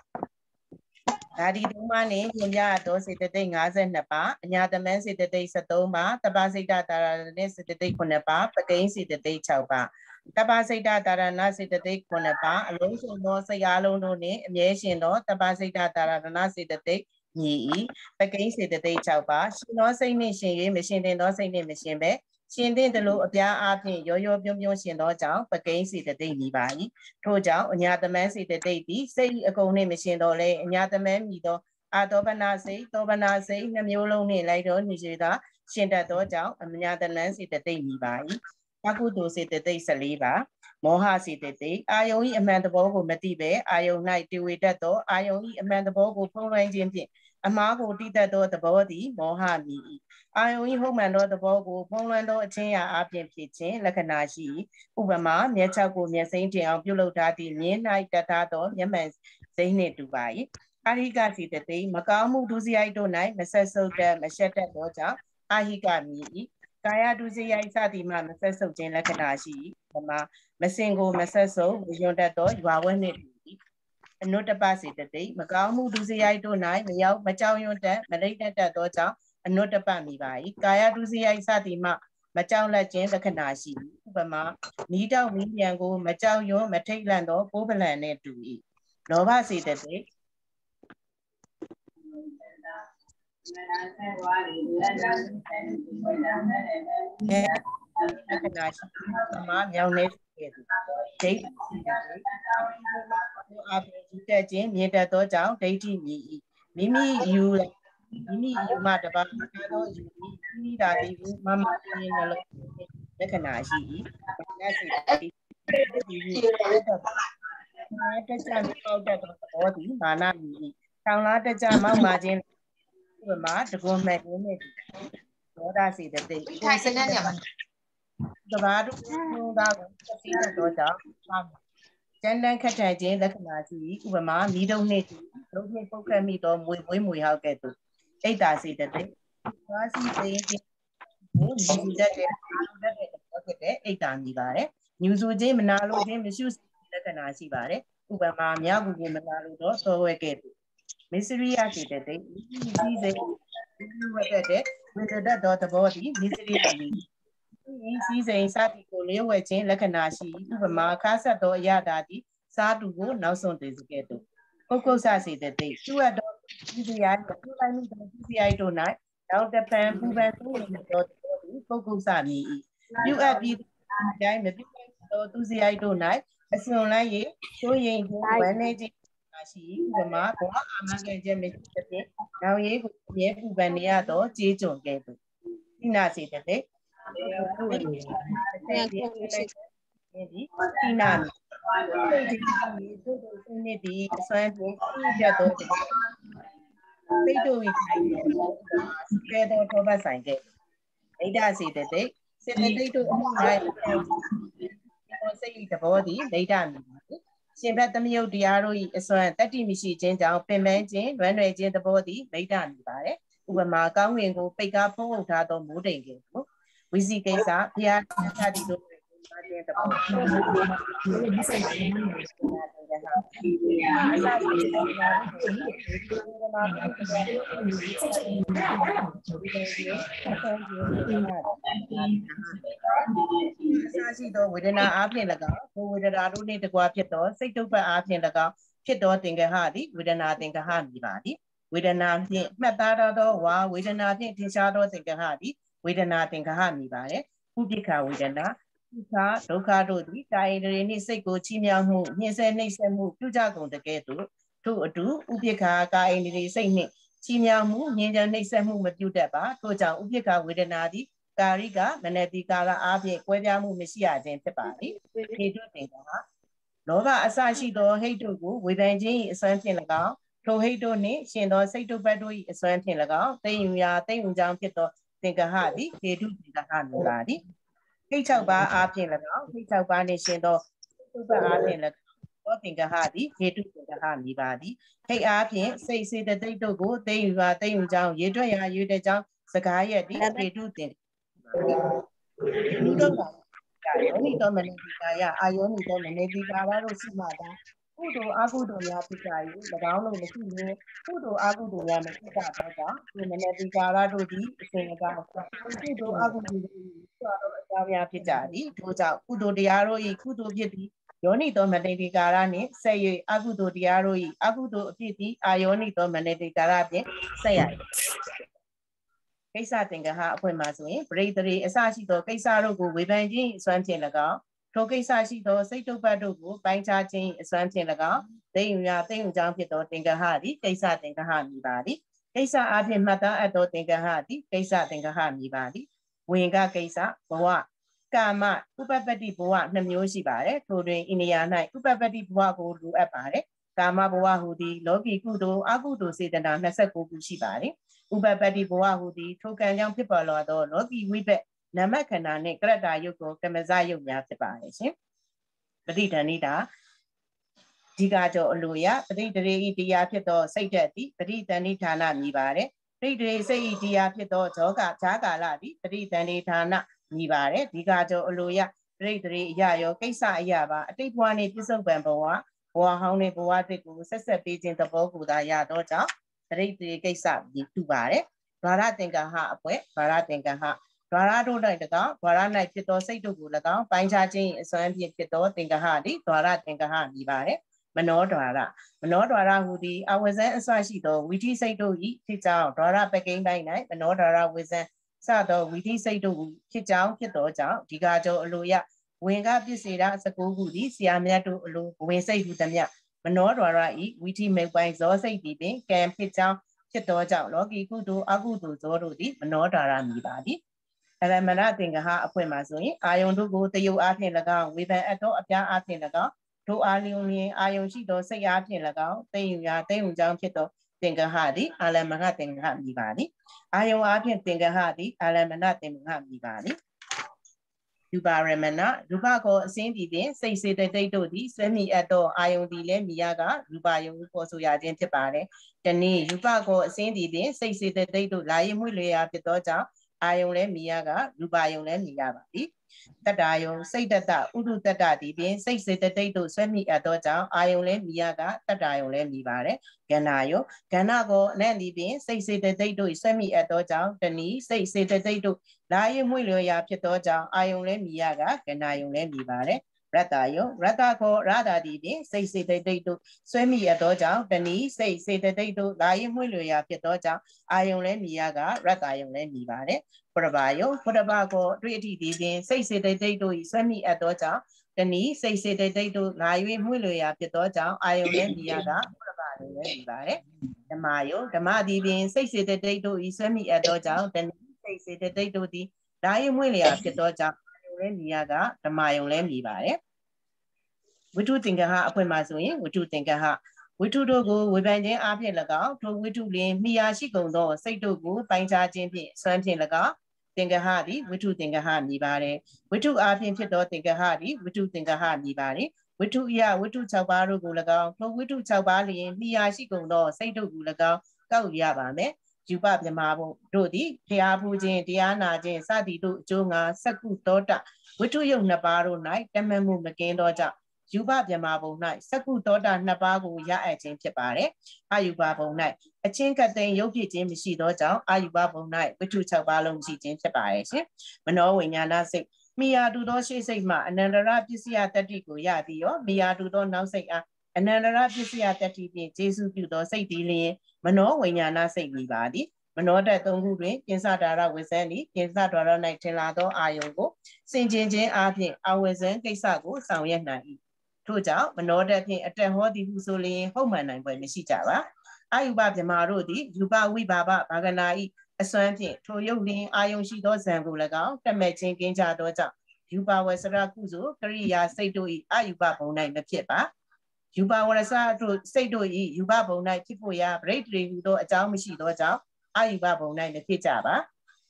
ဒါဒီသုံးပါးနဲ့ညင်ပြသောစေတသိက်52ပါးအညာသမန်းစေတသိက်73ပါးတပ္ပစိတ်တတာရဏစေတသိက်9ပါးပကိန်းစေတသိက်6ပါးတပ္ပစိတ်တတာရဏစေတသိက်9ပါးအလုံးစုံသောစိတ်အားလုံးတို့နှင့်အမြဲရှင်သောတပ္ပစိတ်တတာရဏစေတသိက် ညီဤပကိန်းစေတသိက်6ပါးရှင်သောစိတ်နှင့်ရှင်၍မရှင်တင်သောစိတ်နှင့်မရှင်ပဲရှင်တဲ့တလို့အပြားအားဖြင့်ရောရောပြုံးပြုံးရှင်သောကြောင့်ပကိန်းစေတသိက်ညီပါ၏ထို့ကြောင့်အညာသမန်းစေတသိက်သည်စိတ်အကုန်နှင့်မရှင်တော့လဲအညာသမန်းမြည်သောအာတောပနာစိတ်တောပနာစိတ်နှမျိုးလုံးနှင့်လိုက်တော်ညီစေသာရှင်တတ်သောကြောင့်အညာသမန်းစေတသိက်ညီပါ၏ အကုသိုလ်စေတသိက်14ပါမောဟစေတသိက်အာယုံ၏အမှန်တဘောကိုမသိပဲအာယုံ၌တည်ဝေတတ်သောအာယုံ၏အမှန်တဘောကိုဖုံးလွှမ်းခြင်းဖြင့်အမှားကိုတည်တတ်သောသဘောသည်မောဟမည်၏အာယုံ၏ဟုတ်မှန်သောသဘောကိုဖုံးလွှမ်းသောအချင်းရာအပြင်ဖြစ်ခြင်းလက္ခဏာရှိဥပမာမျက်ချက်ကိုမျက်စိမ်းတင်အောင်ပြုလုပ်ထားသည့်မြင်း၌တတ်ထားသောမျက်မှန်စိမ့်နှင့်တူပါ၏အာဟိကစီတသိမကောင်းမှုဒုစရိုက်တို့၌မဆက်ဆုပ်တတ်မရှက်တတ်သောကြောင့်အာဟိကမည်၏ ကာယဒုစရိုက်စသည်မှမဆက်ဆုပ်ခြင်းလက္ခဏာရှိ၏ပမာမစင်ကိုမဆက်ဆုပ်မယွန်တတ်သောရွာဝဲနှင့်အနုတ္တပစေတသိမကောင်းမှုဒုစရိုက်တို့၌မရောက်မကြောက်ရွံ့တတ်မလိမ့်တတ်တတ်သောကြောင့်အနုတ္တပမိပါ၏ကာယဒုစရိုက်စသည်မှမကြောက်လက်ခြင်းလက္ခဏာရှိဥပမာမိတောက်မိမြန်ကို မကြောက်ရွံ့မထိတ်လန့်သောပိုးပလံနှင့်တူ၏လောဘစေတသိလက္ခဏာရှိအ မှားမြောင်နေခဲ့သည်ဒိဋ္ဌိအပိယူတတ်ခြင်းမြင်တတ်သောကြောင့်ဒိဋ္ဌိမြည်၏မိမိယူမိမိယူမှတပါးသောယူ၏မိမိသာသည်မမပြင်းနှလုံးလက္ခဏာရှိ၏လက်စီဒီဒီမာတကြမြောက်တတ်သောသဘောသည်မာနမြည်၏ဆောင်းလားတကြမောက်မာခြင်း ဥပမာတကွန်မဲ့ခြင်းနှင့်ဒေါသစေတသိက်ထိုင်စနေညမှာတဘာတို့နှုံသားကိုသိတဲ့တော့ကြောင့်ကျန်တန်းခက်ထန်ခြင်းလက္ခဏာရှိဥပမာမိတုံနှင့်ဒုနှင့်ပုတ်ခတ်မိသောမွေမွေးမွေဟောက်ကဲ့သို့အိတ်တာစေတသိက်သွားစီသိခြင်းကိုမြည်တတ်တဲ့အာရုံတတ်တဲ့တော့ဖြစ်တဲ့အိတ်တာမြည်ပါတယ်ညူစုခြင်းမနာလိုခြင်းမရှိလက္ခဏာရှိပါတယ်ဥပမာမြောက်ကူကိုမနာလိုတော့သောဝဲကဲ့သို့ မစ္စရိယစေတသိက်ဒီစိတ်ဝဲတဲ့ဝေဒတတ်သောသဘောသည်မစ္စရိယမြည်ဤစည်းစိမ်စသည်ကိုလျှဝဲခြင်းလက္ခဏာရှိဥပမာခါဆက်သောအရာတာသည်စားတူကိုနောက်ဆုံးသိစကဲ့သို့ပုဂ္ဂုဆစေတသိက်သူ့အတော်ဒီစရိုက်ပြုလိုက်မှုသောဒီစရိုက်တို့၌နောက်တပံပူပန်သို့နေသောပုဂ္ဂုဆမည်ဤပြုအပ်ပြီးကြိုင်မပြုတ်သောသူစရိုက်တို့၌အစွန်လိုက်၍သို့ရင်ကိုဝမ်းနေခြင်း ရှိဥပမာဘောအာမငယ်ခြင်းမရှိသဖြင့်နောင်ရေးကိုရဲပူပန်နေရသောကြေးကြုံကဲ့သို့ဒီနာစေတဲ့တဲ့ဒီဒီနာဒီဒီတို့တို့စနေဒီအစွမ်းဖြင့်ပြတ်တော့စိတ်တို့ဝိဆိုင်ကဲတော့ထောပတ်ဆိုင်ကဲ့ဣဒ္ဓစေတဲ့တဲ့စေတသိက်တို့အမှုတိုင်းစိတ်တဘောသည်ဒိဋ္ဌမီပါ ရှင်ဘတ်သမယုတ်တရားတို့၏အစွမ်းတတ္တိမရှိခြင်းကြောင့်ပင်ပန်းခြင်းလွမ်းရွယ်ခြင်းသဘောသည်ဒိဋ္ဌမီပါတယ်ဥပမာကောင်းငင်ကိုပိတ်ကားဖုံးအုပ်ထားသောမိုးတိမ်ကဲ့သို့ဝိစီကိစ္စဘုရားတရားတိတို့ ပါတဲ့သဘောအစရှိသောဝေဒနာအားဖြင့်၎င်းဘဝေဒနာတို့နှင့်တကွာဖြစ်သောစိတ်တုပ္ပအားဖြင့်၎င်းဖြစ်သောသင်္ကဟသည်ဝေဒနာသင်္ကဟမည်ပါသည်ဝေဒနာဖြင့်မှတ်သားသောဝါဝေဒနာဖြင့်ထင်ရှားသောသင်္ကဟသည်ဝေဒနာသင်္ကဟမည်ပါတယ်ဥပိ္ပခဝေဒနာ ဒုက္ခဒုက္ခတို့သည်တာယတရေနှင့်စိတ်ကိုချီးမြှောက်မှုညှင်းဆဲနှိပ်စက်မှုပြုကြကုန်တကဲ့သို့ထို့အတူဥပိ္ပခကာယတရေစိတ်နှင့်ချီးမြှောက်မှုညှင်းဆဲနှိပ်စက်မှုမပြုတတ်ပါထို့ကြောင့်ဥပိ္ပခဝေဒနာသည်ကာရိကမနတိကာလအားဖြင့်ကွဲပြားမှုမရှိရခြင်းဖြစ်ပါသည်ဒီတို့တင်ကလောဘအစရှိသောဟိတ်တို့ကိုဝေဒန်ခြင်း၏အစွမ်းဖြင့်၎င်းထိုဟိတ်တို့နှင့်ရှင်သောစိတ်တုပ္ပတ်တို့၏အစွမ်းဖြင့်၎င်းတိမ်ယူရာတိမ်ယူကြောင်းဖြစ်သောသင်္ကဟသည်ဒေတုသင်္ကဟမည်ပါသည် ဟိတ်6ပါးအားဖြင့်၎င်းဟိတ်6ပါးနှင့်ရှင်သောတုပ္ပတ်အားဖြင့်၎င်းသောသင်္ကဟသည်ဒေတုသင်္ကဟမည်ပါသည်ဟိတ်အားဖြင့်စိတ်စေတသိက်တို့ကိုတိမ်ယူရာတိမ်ယူကြောင်းရေတွက်ရာရေတဲ့ကြောင်းစကားရက်သည်ဒေတုသင်္လူတို့ကယောနိတော်မနေတိကာယအာယောနိတော်မနေတိကာရတို့ရှိမှသာ ကုသိုလ်အကုသိုလ်များဖြစ်ကြ၏၎င်းတို့မရှိရင်ကုသိုလ်အကုသိုလ်များမဖြစ်ကြတော့ကြောင့်ဒီမနေတိကာရတို့သည်အစဉ်အကြောင်းကုသိုလ်အကုသိုလ်တို့ဆိုတော့အကြောင်းများဖြစ်ကြသည်ထို့ကြောင့်ကုသိုလ်တရားတို့၏ကုသိုလ်ဖြစ်သည်ယောနိတော်မနေတိကာရနှင့်ဆက်၍အကုသိုလ်တရားတို့၏အကုသိုလ်အဖြစ်သည်အာယောနိတော်မနေတိကာရဖြင့်ဆက်ရ၏ကိစ္စသင်္ကဟအဖွင့်မှာဆိုရင်ပရိသေတွေအစရှိသောကိစ္စတို့ကိုဝေဖန်ခြင်းအစွမ်းဖြင့်၎င်း ထိုကိစ္စရှိသောစိတ်တုပ္ပတ်တို့ကိုပိုင်းခြားခြင်းအစွမ်းဖြင့်၎င်းသိဉ္ရာသိဉ္ကြောင့်ဖြစ်သောသင်္ကဟသည်ကိစ္စသင်္ကဟမည်ပါသည်ကိစ္စအပြင်မှတ်သားအပ်သောသင်္ကဟသည်ကိစ္စသင်္ကဟမည်ပါသည်ဝင်ကကိစ္စဘဝကာမဥပပတ္တိဘဝနှစ်မျိုးရှိပါတယ်ထိုတွင်အိန္ဒိယ၌ဥပပတ္တိဘဝကိုလိုအပ်ပါတယ်ကာမဘဝဟူသည်လောကီကုသိုလ်အကုသိုလ်စေတနာ29ခုရှိပါတယ်ဥပပတ္တိဘဝဟူသည်ထိုကံကြောင့်ဖြစ်ပေါ်လာသောလောကီဝိဘက် နမခန္ဓာနှင့်ကရတ္တာယုတ်ကိုကမဇယုတ်များဖြစ်ပါတယ်ရှင်ပဋိဒဏိတာဒီကကြောအလိုရပဋိတရေဤတရားဖြစ်သောစိတ်သက်သည်ပဋိတဏိဌာနမြည်ပါတယ်ပဋိတရေစိတ်ဤတရားဖြစ်သောဇောကဈာကာလသည်ပဋိတဏိဌာနမြည်ပါတယ်ဒီကကြောအလိုရပဋိတရေအရာရောကိစ္စအရာပါအတိတ်ဘဝနှင့်ပြစ္ဆုတ်ပံဘဝဘဝဟောင်းနှင့်ဘဝတစ်ကိုဆက်ဆက်ပေးခြင်းသဘောကိုသာရတော့ကြောင့်ပရိသေကိစ္စဒီတူပါတယ်။ဘာရသင်္ကဟအပွဲဘာရသင်္ကဟ ဘာရတို့၌၎င်းဘာရ၌ဖြစ်သောစိတ်တို့ကို၎င်းပိုင်းခြားခြင်းအစွမ်းဖြင့်ဖြစ်သောသင်္ကဟသည်ဘာရသင်္ကဟမြည်ပါတယ်။မနောဒွါရမနောဒွါရဟူသည်အဝဇန်အစရှိသောဝိတိစိတ်တို့၏ဖြစ်ကြောင်းဒွါရပကိန်းတိုင်း၌မနောဒွါရဝဇန်စသောဝိတိစိတ်တို့ဖြစ်ကြောင်းဖြစ်သောကြောင့်ဒီကကြောအလိုရဝင်ကပစ္စေရစကူခုသည်ဆရာမြတ်တို့အလိုဝင်စိတ်ဟူသည်မြမနောဒွါရဤဝိတိမေပိုင်ဇောစိတ်သည်ပင်ကံဖြစ်ကြောင်းဖြစ်သောကြောင့်လောကီကုသိုလ်အကုသိုလ်ဇောတို့သည်မနောဒွါရမည်ပါသည်အ ရမဏသင်္ကဟအဖွင့်မှာဆိုရင်အာယုန်တို့ကိုတယုတ်အားဖြင့်၎င်းဝေဖန်အပ်သောအပြားအားဖြင့်၎င်းတို့အာလျုံလျင်အာယုန်ရှိသောစိတ်အားဖြင့်၎င်းသိယူရာသိယူကြောင်းဖြစ်သောသင်္ကဟသည်အာလမဏသင်္ကဟမည်ပါသည်အာယုန်အားဖြင့်သင်္ကဟသည်အာလမဏသင်္ကဟမည်ပါသည်ယူပါရမဏရူပကိုအစင်းဒီပင်စိတ်စေတသိက်တို့သည်ဆွဲမိအပ်သောအာယုန်ဒီလည်းမိယကရူပယုံပေါ်ဆိုရခြင်းဖြစ်ပါတယ်။တနည်းရူပကိုအစင်းဒီပင်စိတ်စေတသိက်တို့လာရင်မွေ့လျရာဖြစ်သောကြောင့် အာယုန်လည်းမိယကရူပယုံလည်းမိယပါသည်။တတ္တာယုံစိတ်တတဥဒုတတ္တဒီပင်စိတ်စေတသိက်တို့ဆွဲမိအပ်သောကြောင့်အာယုန်လည်းမိယကတတ္တာယုံလည်းမိပါတယ်။ကဏ္ဍယုံကဏ္ဍကိုအနံ့ဒီပင်စိတ်စေတသိက်တို့ဆွဲမိအပ်သောကြောင့်တနည်းစိတ်စေတသိက်တို့လာရင်မွေ့လျရာဖြစ်သောကြောင့်အာယုန်လည်းမိယကကဏ္ဍယုံလည်းမိပါတယ် ရတ္တယုရတ္တခောရတာဒီဖြင့်စိတ်စေတသိက်တို့ဆွဲမိရသောကြောင့်တဏီစိတ်စေတသိက်တို့လာရင်မွေ့လျရာဖြစ်သောကြောင့်အာယုံလဲမြည်ရကရတ္တယုံလဲမြည်ပါတယ်ဖုရဘာယုဖုရဘာကောအတွေ့အထိဒီဖြင့်စိတ်စေတသိက်တို့ဤဆွဲမိအပ်သောကြောင့်တနည်းစိတ်စေတသိက်တို့လာ၍မှုလွေရာဖြစ်သောကြောင့်အာယုန်ရဲ့မြည်ရတာဘုရပါလို့လည်းဒီပါတယ်ဓမ္မယုဓမ္မသည်ပင်စိတ်စေတသိက်တို့ဤဆွဲမိအပ်သောကြောင့်တနည်းစိတ်စေတသိက်တို့သည်လာ၍မှုလျာဖြစ်သောကြောင့် အာယုန်ရဲ့မြည်ရကဓမ္မယုန်လည်းမြည်ပါတယ်ဝိတုသင်္ကဟအဖွင့်မှာဆိုရင်ဝိတုသင်္ကဟဝိတုတို့ကိုဝေဖန်ခြင်းအဖြစ်၎င်းထိုဝိတုလင်မိယာရှိကုန်သောစိတ်တို့ကိုပိုင်းခြားခြင်းဖြင့်စွမ်းဖြင့်၎င်းသင်္ကဟသည်ဝိတုသင်္ကဟမြည်ပါတယ်ဝိတုအားဖြင့်ဖြစ်သောသင်္ကဟသည်ဝိတုသင်္ကဟမြည်ပါတယ်ဝိတုယဝိတု6ပါးတို့ကို၎င်းထိုဝိတု6ပါးလျင်မိယာရှိကုန်သောစိတ်တို့ကို၎င်းကောက်ရပါမယ် ယူပမြမဘုံတို့သည်တရားဖူးခြင်းတရားနာခြင်းစသည်တို့အကျိုးငါစက္ကုသောတဝိတုယုတ်နှစ်ပါးတို့၌တမန်မှုမကင်းသောကြောင့်ယူပမြမဘုံ၌စက္ကုသောတာနှစ်ပါးကိုရအပ်ခြင်းဖြစ်ပါတယ်။အာယူပဘုံ၌အချင်းကတိန်ရုပ်ဖြစ်ခြင်းမရှိသောကြောင့်အာယူပဘုံ၌ဝိတု6ပါးလုံးရှိခြင်းဖြစ်ပါတယ်ရှင်။မနောဝိညာဏစိတ်မိယာတူသောရှေ့စိတ်မှအနန္တရပစ္စယတတ္တိကိုရသည်ရောမိယာတူသောနောက်စိတ်အားအနန္တရပစ္စယတတ္တိဖြင့်ခြေစုပြုသောစိတ်သည်လျင် မနောဝိညာဏစိတ်မိပါသည်မနောတတ်သုံးခုတွင်ပြင်စတာရဝိဇ္ဇန်ဤပြင်စတာရ၌ထင်လာသောအာယုံကိုစင်ကျင်ခြင်းအပြင်အဝိဇ္ဇန်ကိစ္စကိုဆောင်ရွက်နိုင်၏ထို့ကြောင့်မနောတတ်ဖြင့်အတက်ဟောသည်ဟုဆိုလျင်ဟုတ်မှန်နိုင်ပွဲမရှိကြပါအာယုဘဗြမာတို့သည်ယူပဝိဘာဘဘာဂနာဤအစွမ်းဖြင့်ထိုယုတ်လင်းအာယုံရှိသောဇံကို၎င်းတတ်မဲ့ခြင်းကင်းကြသောကြောင့်ယူပဝဆရကုစုကရိယာစိတ်တို့ဤအာယုဘဘုံ၌မဖြစ်ပါ ယူပဝရစတို့စိတ်တို့ဤယူပဘုံ၌ဖြစ်ဖို့ရာပရိတ္တိဟူသောအကြောင်းမရှိသောကြောင့်အာယုဘဘုံ၌မဖြစ်ကြပါ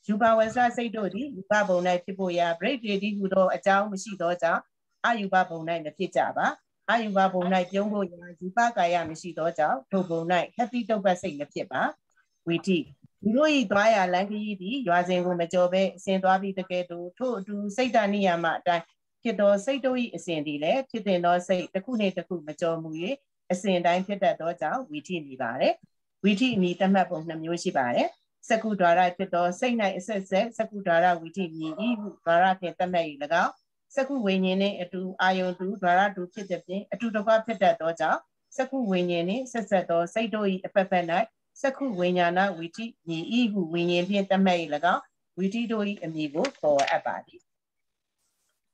ယူပဝဆစိတ်တို့သည်ယူပဘုံ၌ဖြစ်ဖို့ရာပရိတ္တိဟူသောအကြောင်းမရှိသောကြောင့်အာယုဘဘုံ၌မဖြစ်ကြပါအာယုဘဘုံ၌ပြုံးဖို့ရာယူပကာယမရှိသောကြောင့်ထိုဘုံ၌ဟက်တိတုပ္ပစိတ်မဖြစ်ပါဝီတိဒီလိုဤသွားရလန်ခရီးသည်ရွာစဉ်ကိုမကြော်ပဲအစဉ်သွားပြီးတကယ်တူထို့အတူစိတ်တနိယမအတိုင်း ဖြစ်သောစိတ်တို့၏အစဉ်သည်လည်းဖြစ်တဲ့သောစိတ်တစ်ခုနှင့်တစ်ခုမကြော်မူ၍အစဉ်တိုင်းဖြစ်တတ်သောကြောင့်ဝီထိမိပါတယ်ဝီထိအမိတတ်မှတ်ပုံနှမျိုးရှိပါတယ်စကုဒွါရဖြစ်သောစိတ်၌အဆက်ဆက်စကုဒွါရဝီထိမြည်ဤဟုဒွါရဖြင့်တတ်မှတ်၏၎င်းစကုဝိညာဉ်နှင့်အတူအာယုန်တူဒွါရတူဖြစ်တဲ့ဖြင့်အတူတကွဖြစ်တတ်သောကြောင့်စကုဝိညာဉ်နှင့်ဆက်ဆက်သောစိတ်တို့၏အဖက်ဖက်၌စကုဝိညာဏဝီတိမြည်ဤဟုဝိညာဉ်ဖြင့်တတ်မှတ်၏၎င်းဝီတိတို့၏အမည်ကိုခေါ်အပ်ပါသည်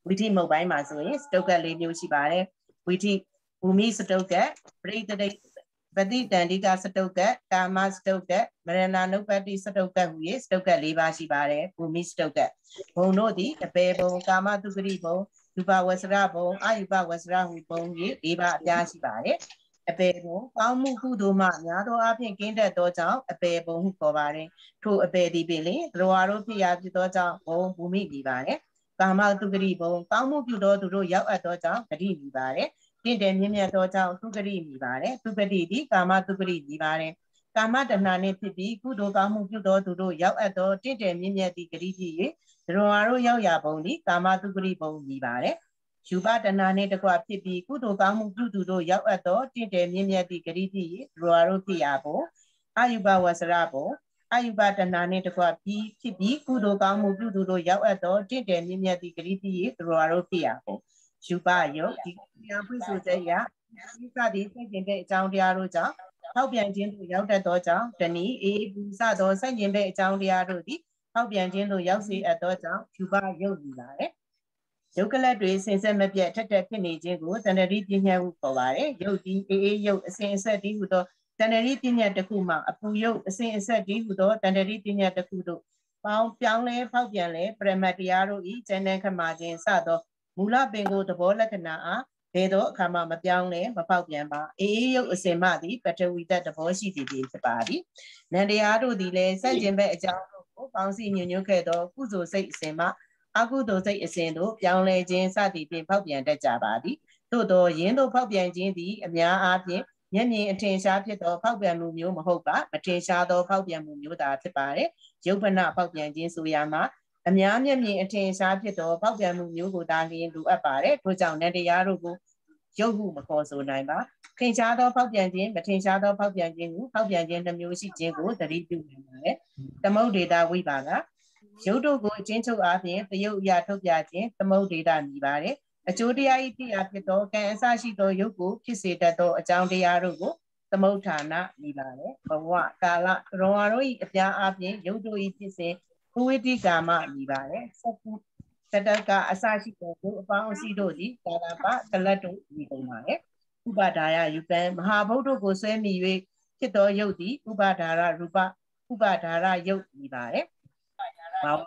ဝီတိမုတ်ပိုင်းမှာဆိုရင်စတုတ်ကတ်၄မျိုးရှိပါတယ်ဝီတိဘူမိစတုတ်ကတ်ပရိတ္တိပတိတန္တိကစတုတ်ကတ်ကာမစတုတ်ကတ်မရဏနုပ္ပတိစတုတ်ကတ်ဟူ၍စတုတ်ကတ်၄ပါးရှိပါတယ်ဘူမိစတုတ်ကတ်ဘုံတို့သည်အပေဘုံကာမတုဂရိဘုံယူပဝဆရဘုံအာယူပဝဆရဟူဘုံ၍၄ပါးအပြားရှိပါတယ်အပေဘုံကောင်းမှုကုသိုလ်မှများသောအားဖြင့်ကင်းတတ်သောကြောင့်အပေဘုံဟုခေါ်ပါတယ်ထို့အပေသည်ပင်လေသရဝါတို့ဖြစ်ရာဖြစ်သောကြောင့်ဘုံဘူမိပြီးပါတယ် ကာမတုဂရိဘုံကောင်းမှုပြုသောသူတို့ရောက်အပ်သောကြောင့်ဂတိပြီးပါတယ်တင့်တယ်မြင့်မြတ်သောကြောင့်သူဂရိမိပါတယ်သူဂတိသည်ကာမသူဂရိမိပါတယ်ကာမတဏှာနှင့်ဖြစ်ပြီးကုသိုလ်ကောင်းမှုပြုသောသူတို့ရောက်အပ်သောတင့်တယ်မြင့်မြတ်သည့်ဂတိဖြစ်၍ဒရဝါတို့ရောက်ရပုံသည်ကာမသူဂရိဘုံမိပါတယ်ယူပတဏှာနှင့်တကွဖြစ်ပြီးကုသိုလ်ကောင်းမှုပြုသူတို့ရောက်အပ်သောတင့်တယ်မြင့်မြတ်သည့်ဂတိဖြစ်၍ဒရဝါတို့ဖြစ်ရပုံအာယုဘဝဆရဘုံ အာယုဘတဏှာနှင့်တကွပြီးဖြစ်ပြီးကုသိုလ်ကောင်းမှုပြုသူတို့ရောက်အပ်သောတင့်တယ်မြင့်မြတ်သည့်ဂတိဖြစ်၍ဒရဝါတို့ဖြစ်ရပုံယူပယုတ်ဒီတရားဖွင့်ဆိုချက်အရဒီစသည်စိတ်ကျင်တဲ့အကြောင်းတရားတို့ကြောင့်ထောက်ပြန်ခြင်းသို့ရောက်တတ်သောကြောင့်တဏီအေးပူစသောစိတ်ကျင်တဲ့အကြောင်းတရားတို့သည်ထောက်ပြန်ခြင်းသို့ရောက်စေအပ်သောကြောင့်ယူပယုတ်ယူလာတယ်ယုတ်ကလတ်တွေစင်ဆက်မပြတ်ထက်တက်ဖြစ်နေခြင်းကိုတဏှတိပညာဟုခေါ်ပါတယ်ယုတ်ဒီအေးအေးယုတ်အစဉ်အဆက်တည်းဟုသော တဏှတိပညာတစ်ခုမှအပူယုတ်အစဉ်အဆက်တည်းဟုသောတဏှတိပညာတစ်ခုတို့ပေါင်းပြောင်းလဲဖောက်ပြန်လဲပရမတ်တရားတို့ဤဉာဏ်နဲ့ခမာခြင်းစသောမူလပင်ကိုသဘောလက္ခဏာအားဘယ်တော့အခါမှမပြောင်းလဲမပေါက်ပြန်ပါအေးအေးရုပ်အစင်မှသည်ပထဝီတသဘောရှိသည်ဖြစ်ပါသည်နန္တရားတို့သည်လည်းစန့်ကျင်ဘက်အကြောင်းတို့ကိုပေါင်းစည်းညွညွတ်ခဲ့သောကုသိုလ်စိတ်အစဉ်မှအကုသိုလ်စိတ်အစဉ်တို့ပြောင်းလဲခြင်းစသည်ဖြင့်ပေါက်ပြန်တတ်ကြပါသည်သို့သောယင်းတို့ပေါက်ပြန်ခြင်းသည်အများအားဖြင့် မျက်မြင်အထင်ရှားဖြစ်သောဖောက်ပြန်မှုမျိုးမဟုတ်ပါမထင်ရှားသောဖောက်ပြန်မှုမျိုးသာဖြစ်ပါတယ်ရုပ်ပနဖောက်ပြန်ခြင်းဆိုရမှာအများမျက်မြင်အထင်ရှားဖြစ်သောပေါက်ပြန်မှုမျိုးကိုသာလျင်လိုအပ်ပါတယ်ထို့ကြောင့်နန္တရားတို့ကိုရုပ်ဟုမခေါ်ဆိုနိုင်ပါထင်ရှားသောဖောက်ပြန်ခြင်းမထင်ရှားသောဖောက်ပြန်ခြင်းကိုဖောက်ပြန်ခြင်းနှမျိုးရှိခြင်းကိုသတိပြုနိုင်ပါတယ်သမုတ်ဒေတာဝိပါကရုပ်တို့ကိုအချင်းချုပ်အားဖြင့်တယုတ်အရာထုတ်ပြခြင်းသမုတ်ဒေတာမြည်ပါတယ် အကျိုးတရားဤတရားဖြစ်သောကံအစရှိသောယုတ်ကိုဖြစ်စေတတ်သောအကြောင်းတရားတို့ကိုသမုဋ္ဌာနမိပါတယ်ဘဝကာလရောဝါတို့ဤအပြားအပြင်ယုတ်တို့ဤဖြစ်စေဘဝတိကာမမိပါတယ်စက္ကုစတကအစရှိသောဘုအပေါင်းအစည်းတို့သည်ကာလပကလတ်တို့မိကုန်ပါတယ်ဥပါဒါယယူပံမဟာဗုဒ္ဓကိုဆွဲမိ၍ဖြစ်သောယုတ်သည်ဥပါဒါရရူပဥပါဒါရယုတ်မိပါတယ်ဘာဝ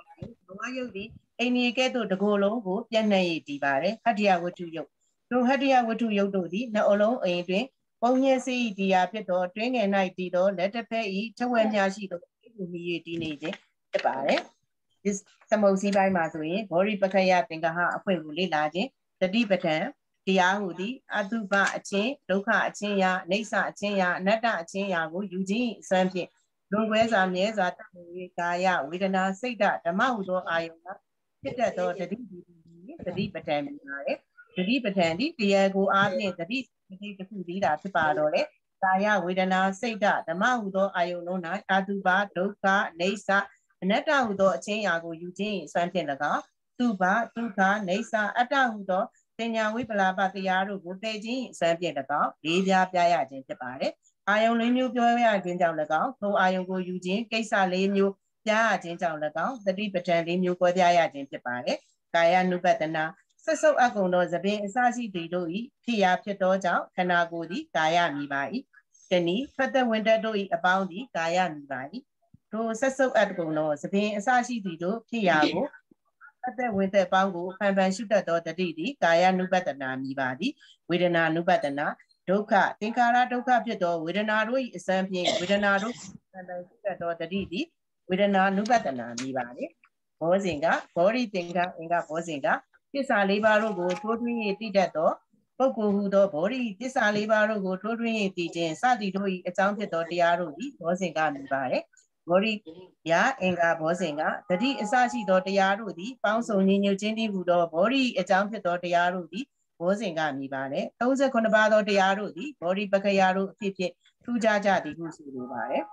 ဘဝယုတ်သည် အိန္ဒိယကဲ့သို့တကိုယ်လုံးကိုပြည့်နှက်ရည်တည်ပါတယ်ဟတ္တယဝတ္ထုယုတ်တို့ဟတ္တယဝတ္ထုယုတ်တို့သည်နှအလုံးအိမ်တွင်ပုံညက်စီတရားဖြစ်သောတွင်းငယ်၌တည်သောလက်တစ်ဖက်ဤထဝဲများရှိသောဤလူမီရတည်နေခြင်းဖြစ်ပါတယ်ဒီသမုတ်စီပိုင်းမှာဆိုရင်ဘောရိပခယသင်္ကဟအဖွဲ့ကိုလေ့လာခြင်းတတိပဋ္ဌာန်တရားဟူသည်အတုပအချင်းဒုက္ခအချင်းရာအိဋ္ဌအချင်းရာအနတ္တအချင်းရာကိုယူခြင်းအစွမ်းဖြင့်လွန်ကွဲစွာမြဲစွာတတ်မှု၍ကာယဝေဒနာစိတ်ဓဓမ္မဟုသောအာယုံက ဖြစ်တတ်သောတတိပဋ္ဌာန်တတိပဋ္ဌာန်မြင်ပါတယ်တတိပဋ္ဌာန်ဒီတရားကိုအားဖြင့်တတိပဋ္ဌာန်တစ်ခုသေးတာဖြစ်ပါတော့လေကာယဝေဒနာစိတ်ဓဓမ္မဟုသောအာယုံတို့၌အတုပဒုက္ခအိဋ္ဌအနတ္တဟုသောအချင်းရာကိုယူခြင်းအစွမ်းဖြင့်၎င်းသူပါဒုက္ခအိဋ္ဌအတ္တဟုသောပညာဝိပလာပတရားတို့ကိုတည်ခြင်းအစွမ်းဖြင့်၎င်းလေးပြားပြရခြင်းဖြစ်ပါတယ်အာယုံလေးမျိုးပြောရခြင်းကြောင့်၎င်းထိုအာယုံကိုယူခြင်းကိစ္စလေးမျိုး ပြရခြင်းကြောင့်၎င်းတတိပဋ္ဌာန်လေးမျိုးကွဲပြားရခြင်းဖြစ်ပါတယ်ကာယ ानु ပတနာဆက်စုပ်အကုံသောသပင်အစရှိတွေတို့ဤဖြစ်ရာဖြစ်သောကြောင့်ခန္ဓာကိုယ်သည်ကာယမိပါ၏တနည်းဖတ်သက်ဝင်တတ်တို့ဤအပေါင်းသည်ကာယမိပါ၏တို့ဆက်စုပ်အကုံသောသပင်အစရှိတွေတို့ဖြစ်ရာကိုဖတ်သက်ဝင်သက်ပေါင်းကိုဖန်ဖန်ရှုတတ်သောတတိသည်ကာယ ानु ပတနာမိပါသည်ဝေဒနာ ानु ပတနာဒုက္ခသင်္ခါရဒုက္ခဖြစ်သောဝေဒနာတို့၏အစံဖြင့်ဝေဒနာတို့ဆန္ဒရှိတတ်သောတတိသည် ဝေဒနာနုပတနာမိပါလေဘောဇင်ကဘောရိသင်္ခအင်္ဂဘောဇင်ကပစ္စာလေးပါးတို့ကိုထိုးထွင်း၍တည်တတ်သောပုဂ္ဂိုလ်ဟူသောဘောရိပစ္စာလေးပါးတို့ကိုထိုးထွင်း၍တည်ခြင်းစသည်တို့၏အကြောင်းဖြစ်သောတရားတို့သည်ဘောဇင်ကမိပါတယ်ဘောရိယအင်္ဂဘောဇင်ကတတိအစရှိသောတရားတို့သည်ပေါင်းစုံညီညွတ်ခြင်းတည်းဟူသောဘောရိအကြောင်းဖြစ်သောတရားတို့သည်ဘောဇင်ကမြည်ပါတယ်39ပါးသောတရားတို့သည်ဘောဓိပက္ခယတို့အဖြစ်ဖြင့်ထူးခြားကြသည်ဟုဆိုလိုပါတယ်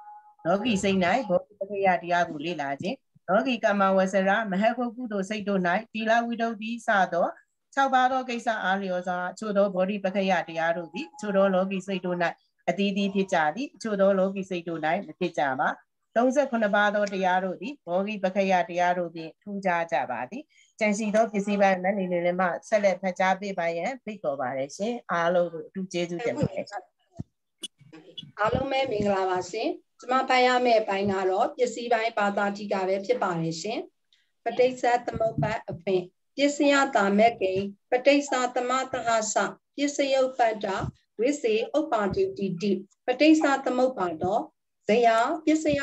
လောကီစိတ်၌ဘောဓိပက္ခယတရားကိုလေ့လာခြင်းလောကီကမ္မဝဆရမဟခုကုသိုလ်စိတ်တို့၌တီလာဝိတုဒ္ဓိစသော၆ပါးသောကိစ္စအားလျော်စွာအချို့သောဘောဓိပက္ခယတရားတို့သည်အချို့သောလောကီစိတ်တို့၌အတီးတီးဖြစ်ကြသည်အချို့သောလောကီစိတ်တို့၌မဖြစ်ကြပါ38ပါးသောတရားတို့သည်ဘောဂိပခယတရားတို့ဖြင့်ထူးခြားကြပါသည်ကြံစီသောပစ္စည်းပိုင်းမနေနေလည်းမှဆက်လက်ဖတ်ကြားပေးပါရန်ဖိတ်တော်ပါတယ်ရှင်အားလုံးကိုအထူးကျေးဇူးတင်ပါတယ်အားလုံးပဲမင်္ဂလာပါရှင် ကျမပိုင်ရမယ့်အပိုင်းကတော့ပစ္စည်းပိုင်းပါတာတိကပဲဖြစ်ပါတယ်ရှင်ပဋိစ္စသမုပ္ပါအဖင်ပစ္စယတာမက်ကိပဋိစ္စသမတဟသပစ္စယုပ္ပတ္တဝိစေဥပ္ပါတိတိတိပဋိစ္စသမုပ္ပါတော့ဇယပစ္စယ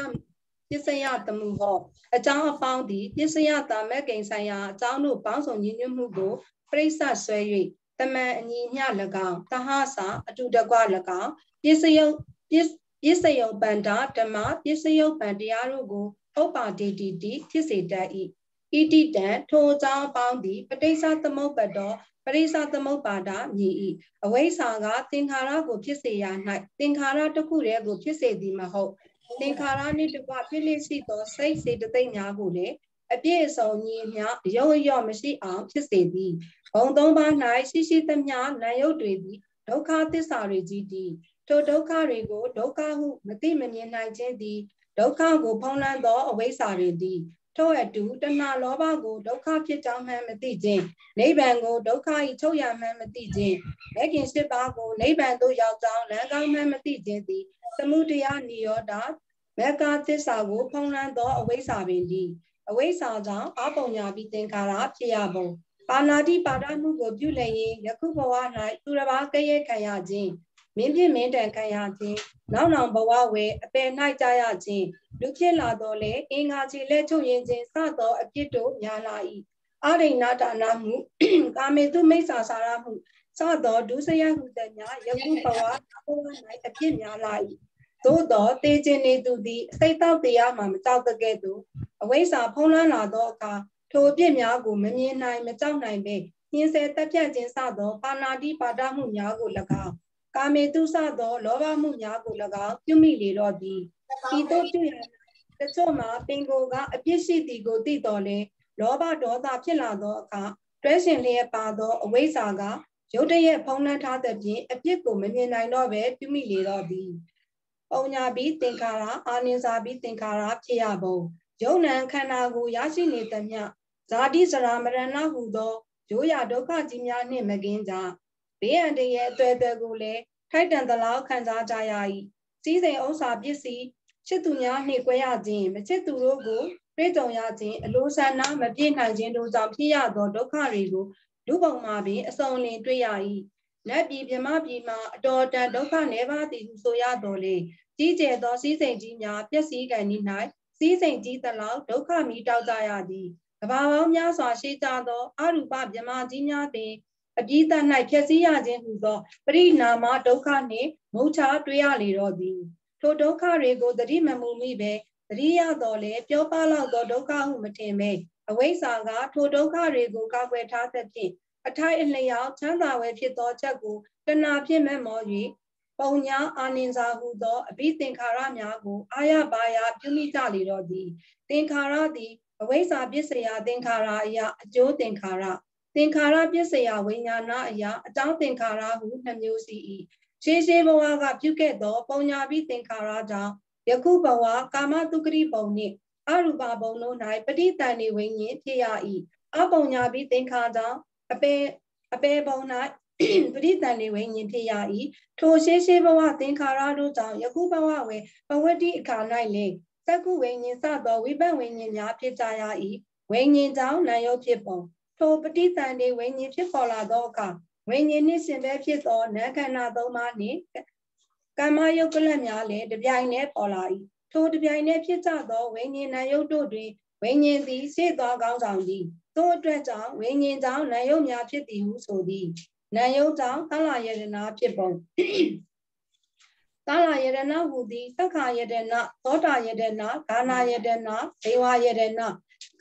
ပစ္စယတမှုဟောအကြောင်းအပေါင်းသည်ပစ္စယတာမက်ကိဆိုင်ရာအကြောင်းတို့ပေါင်းစုံညီညွတ်မှုကိုပရိစ္ဆဆွဲ၍တမန်အညီမျှ၎င်းတဟသအတုတကွ၎င်းပစ္စယပစ္စ ပစ္စယုပန္တာဓမ္မပစ္စယုပန်တရားတို့ကိုဥပ္ပါဒိတိတိဖြစ်စေတတ်၏ဣတိတံထိုအကြောင်းအပေါင်းသည်ပဋိစ္စသမုပ္ပါတောပရိစ္ဆသမုပ္ပါဒမြည်၏အဝိဇ္ဇာကသင်္ခါရကိုဖြစ်စေရ၌သင်္ခါရတစ်ခုတည်းကိုဖြစ်စေသည်မဟုတ်သင်္ခါရနှင့်တကွဖြစ်လိရှိသောစိတ်စေတသိက်များကိုလည်းအပြည့်အစုံညီမျှရုပ်ရော့မရှိအောင်ဖြစ်စေသည်ဘုံသုံးပါး၌ရှိရှိသမျှနာယုတ်တွေသည်ဒုက္ခသစ္စာတွေကြီးသည် ထိုဒုက္ခတွေကိုဒုက္ခဟုမသိမမြင်နိုင်ခြင်းသည်ဒုက္ခကိုဖုံးလွှမ်းသောအဝိဇ္ဇာတွေသည်ထို့အတူတဏှာလောဘကိုဒုက္ခဖြစ်ကြောင်းမှမသိခြင်းနိဗ္ဗာန်ကိုဒုက္ခ၏ချုပ်ရမှမသိခြင်းလက်ခင်၈ပါးကိုနိဗ္ဗာန်သို့ရောက်ကြောင်းလမ်းကောင်းမှမသိခြင်းသည်သမုဒယနိရောဓမက္ကသစ္စာကိုဖုံးလွှမ်းသောအဝိဇ္ဇာပင်သည်အဝိဇ္ဇာကြောင့်အပုံညာပြီးသင်္ခါရဖြစ်ရပုံပါဏာတိပါဒမှုကိုပြုလျင်ယခုဘဝ၌သူတစ်ပါးကဲ့ရဲ့ခံရခြင်း မင်းပြင်းမင်းတန်ခံရခြင်းနောက်နောင်ဘဝဝဲအပယ်၌ကြာရခြင်းလူဖြစ်လာတော့လေအင်္ဂါခြေလက်ချုပ်ရင်ခြင်းစသောအပြစ်တို့များလာ၏အာရိဏဒါနမှုကာမေတုမိစ္ဆာစာရမှုစသောဒုစရဟုတညာယခုဘဝဘဝ၌အပြစ်များလာ၏သို့သောတေခြင်းနေသူသည်စိတ်တောက်တရားမှမကြောက်တကဲ့သို့အဝိဇ္ဇာဖုံးလွှမ်းလာသောအခါထိုအပြစ်များကိုမမြင်နိုင်မကြောက်နိုင်ပေညင်းဆဲတက်ပြတ်ခြင်းစသောပါဏာတိပါဒမှုများကို၎င်း ကာမေတုစသောလောဘမှုများကို၎င်းပြုမိလေတော့သည်ဤသို့ပြုရတချို့မှာပင်ကိုကအပြစ်ရှိသည်ကိုသိတော်လဲလောဘဒေါသဖြစ်လာသောအခါတွဲရှင်လျက်ပါသောအဝိဇ္ဇာကရုတ်တရက်ဖုံးနှံထားသဖြင့်အပြစ်ကိုမမြင်နိုင်တော့ပဲပြုမိလေတော့သည်ပုံညာပြီးသင်္ခါရအာနိစာပြီးသင်္ခါရဖြစ်ရပုံယုံနံခန္ဓာကိုရရှိနေသမျှဇာတိစရာမရဏဟုသောရိုးရာဒုက္ခကြီးများနှင့်မကင်းကြ ဘေးအန္တရာယ်အသွဲသွဲကိုလည်းထိုက်တန်သလောက်ခံစားကြရ၏စီးစိမ်ဥစ္စာပစ္စည်းချစ်သူများနှင့်ကြွရခြင်းမချစ်သူတို့ကိုတွေ့ကြုံရခြင်းအလိုဆန္ဒမပြည့်နိုင်ခြင်းတို့ကြောင့်ဖြစ်ရသောဒုက္ခတွေကိုလူပုံမှာပင်အစုံလင်တွေ့ရ၏နတ်ပြည်မြမပြည်မှာအတော်တန်ဒုက္ခနေပါသည်ဟုဆိုရတော်လေကြီးကျယ်သောစီးစိမ်ကြီးများပျက်စီးကန်ဤ၌စီးစိမ်ကြီးသလောက်ဒုက္ခမီတောက်ကြရသည်ကဘာပေါင်းများစွာရှိကြသောအရူပမြမကြီးများပင် အပြီးသတ်၌ဖြစ်စည်းရခြင်းဟူသောပရိနာမဒုက္ခနှင့်မုတ်ချတွေ့ရလေတော့သည်ထိုဒုက္ခတွေကိုတတိမမူမိပဲတတိယတော်လေပြောပလောက်သောဒုက္ခဟုမထင်ပဲအဝိဇ္ဇာကထိုဒုက္ခတွေကိုကောက်ွယ်ထားသဖြင့်အထိုက်အလျောက်ချမ်းသာဝယ်ဖြစ်သောချက်ကိုတဏှာဖြင့်မဲ့မော၍ပုံညာအာနိစာဟုသောအဘိသင်္ခါရများကိုအာရပါယပြုမိကြလေတော့သည်သင်္ခါရသည်အဝိဇ္ဇာပစ္စယသင်္ခါရအယအကျိုးသင်္ခါရ သင်္ခါရပစ္စယဝိညာဏအယအကြောင်းသင်္ခါရဟုနှမျိုးစီ၏ရှေးရှေးဘဝကပြုခဲ့သောပုံညာပိသင်္ခါရကြောင့်ယခုဘဝကာမတုကရိပုံနှင့်အရူပဘုံတို့၌ပဋိတန်နေဝိညာဉ်ဖြစ်ရ၏အပုံညာပိသင်္ခါကြောင့်အပေအပေဘုံ၌ပရိတန်နေဝိညာဉ်ဖြစ်ရ၏ထိုရှေးရှေးဘဝသင်္ခါရတို့ကြောင့်ယခုဘဝဝေပဝတ္တိအခါ၌လေသက္ကုဝိညာဉ်စသောဝိပဿဝိညာဉ်များဖြစ်ကြရ၏ဝိညာဉ်ကြောင့်နာယုတ်ဖြစ်ပုံ ထိုပဋိတန်နေဝိညာဉ်ဖြစ်ပေါ်လာသောအခါဝိညာဉ်နှင့်ရှင်ပဲဖြစ်သောနတ်ခန္ဓာသုံးပါးနှင့်ကာမယုတ်ကလတ်များလည်းတပြိုင်တည်းပေါ်လာ၏ထိုတပြိုင်တည်းဖြစ်ကြသောဝိညာဉ်နာယုတ်တို့တွင်ဝိညာဉ်သည်စေသွားကောင်းဆောင်သည်သို့အတွက်ကြောင့်ဝိညာဉ်ကြောင့်နာယုတ်များဖြစ်သည်ဟုဆိုသည်နာယုတ်ကြောင့်သလယရဏဖြစ်ပုံသလယရဏဟူသည်သက္ခာယရဏသောတာယရဏဂာနာယရဏဒေဝယရဏ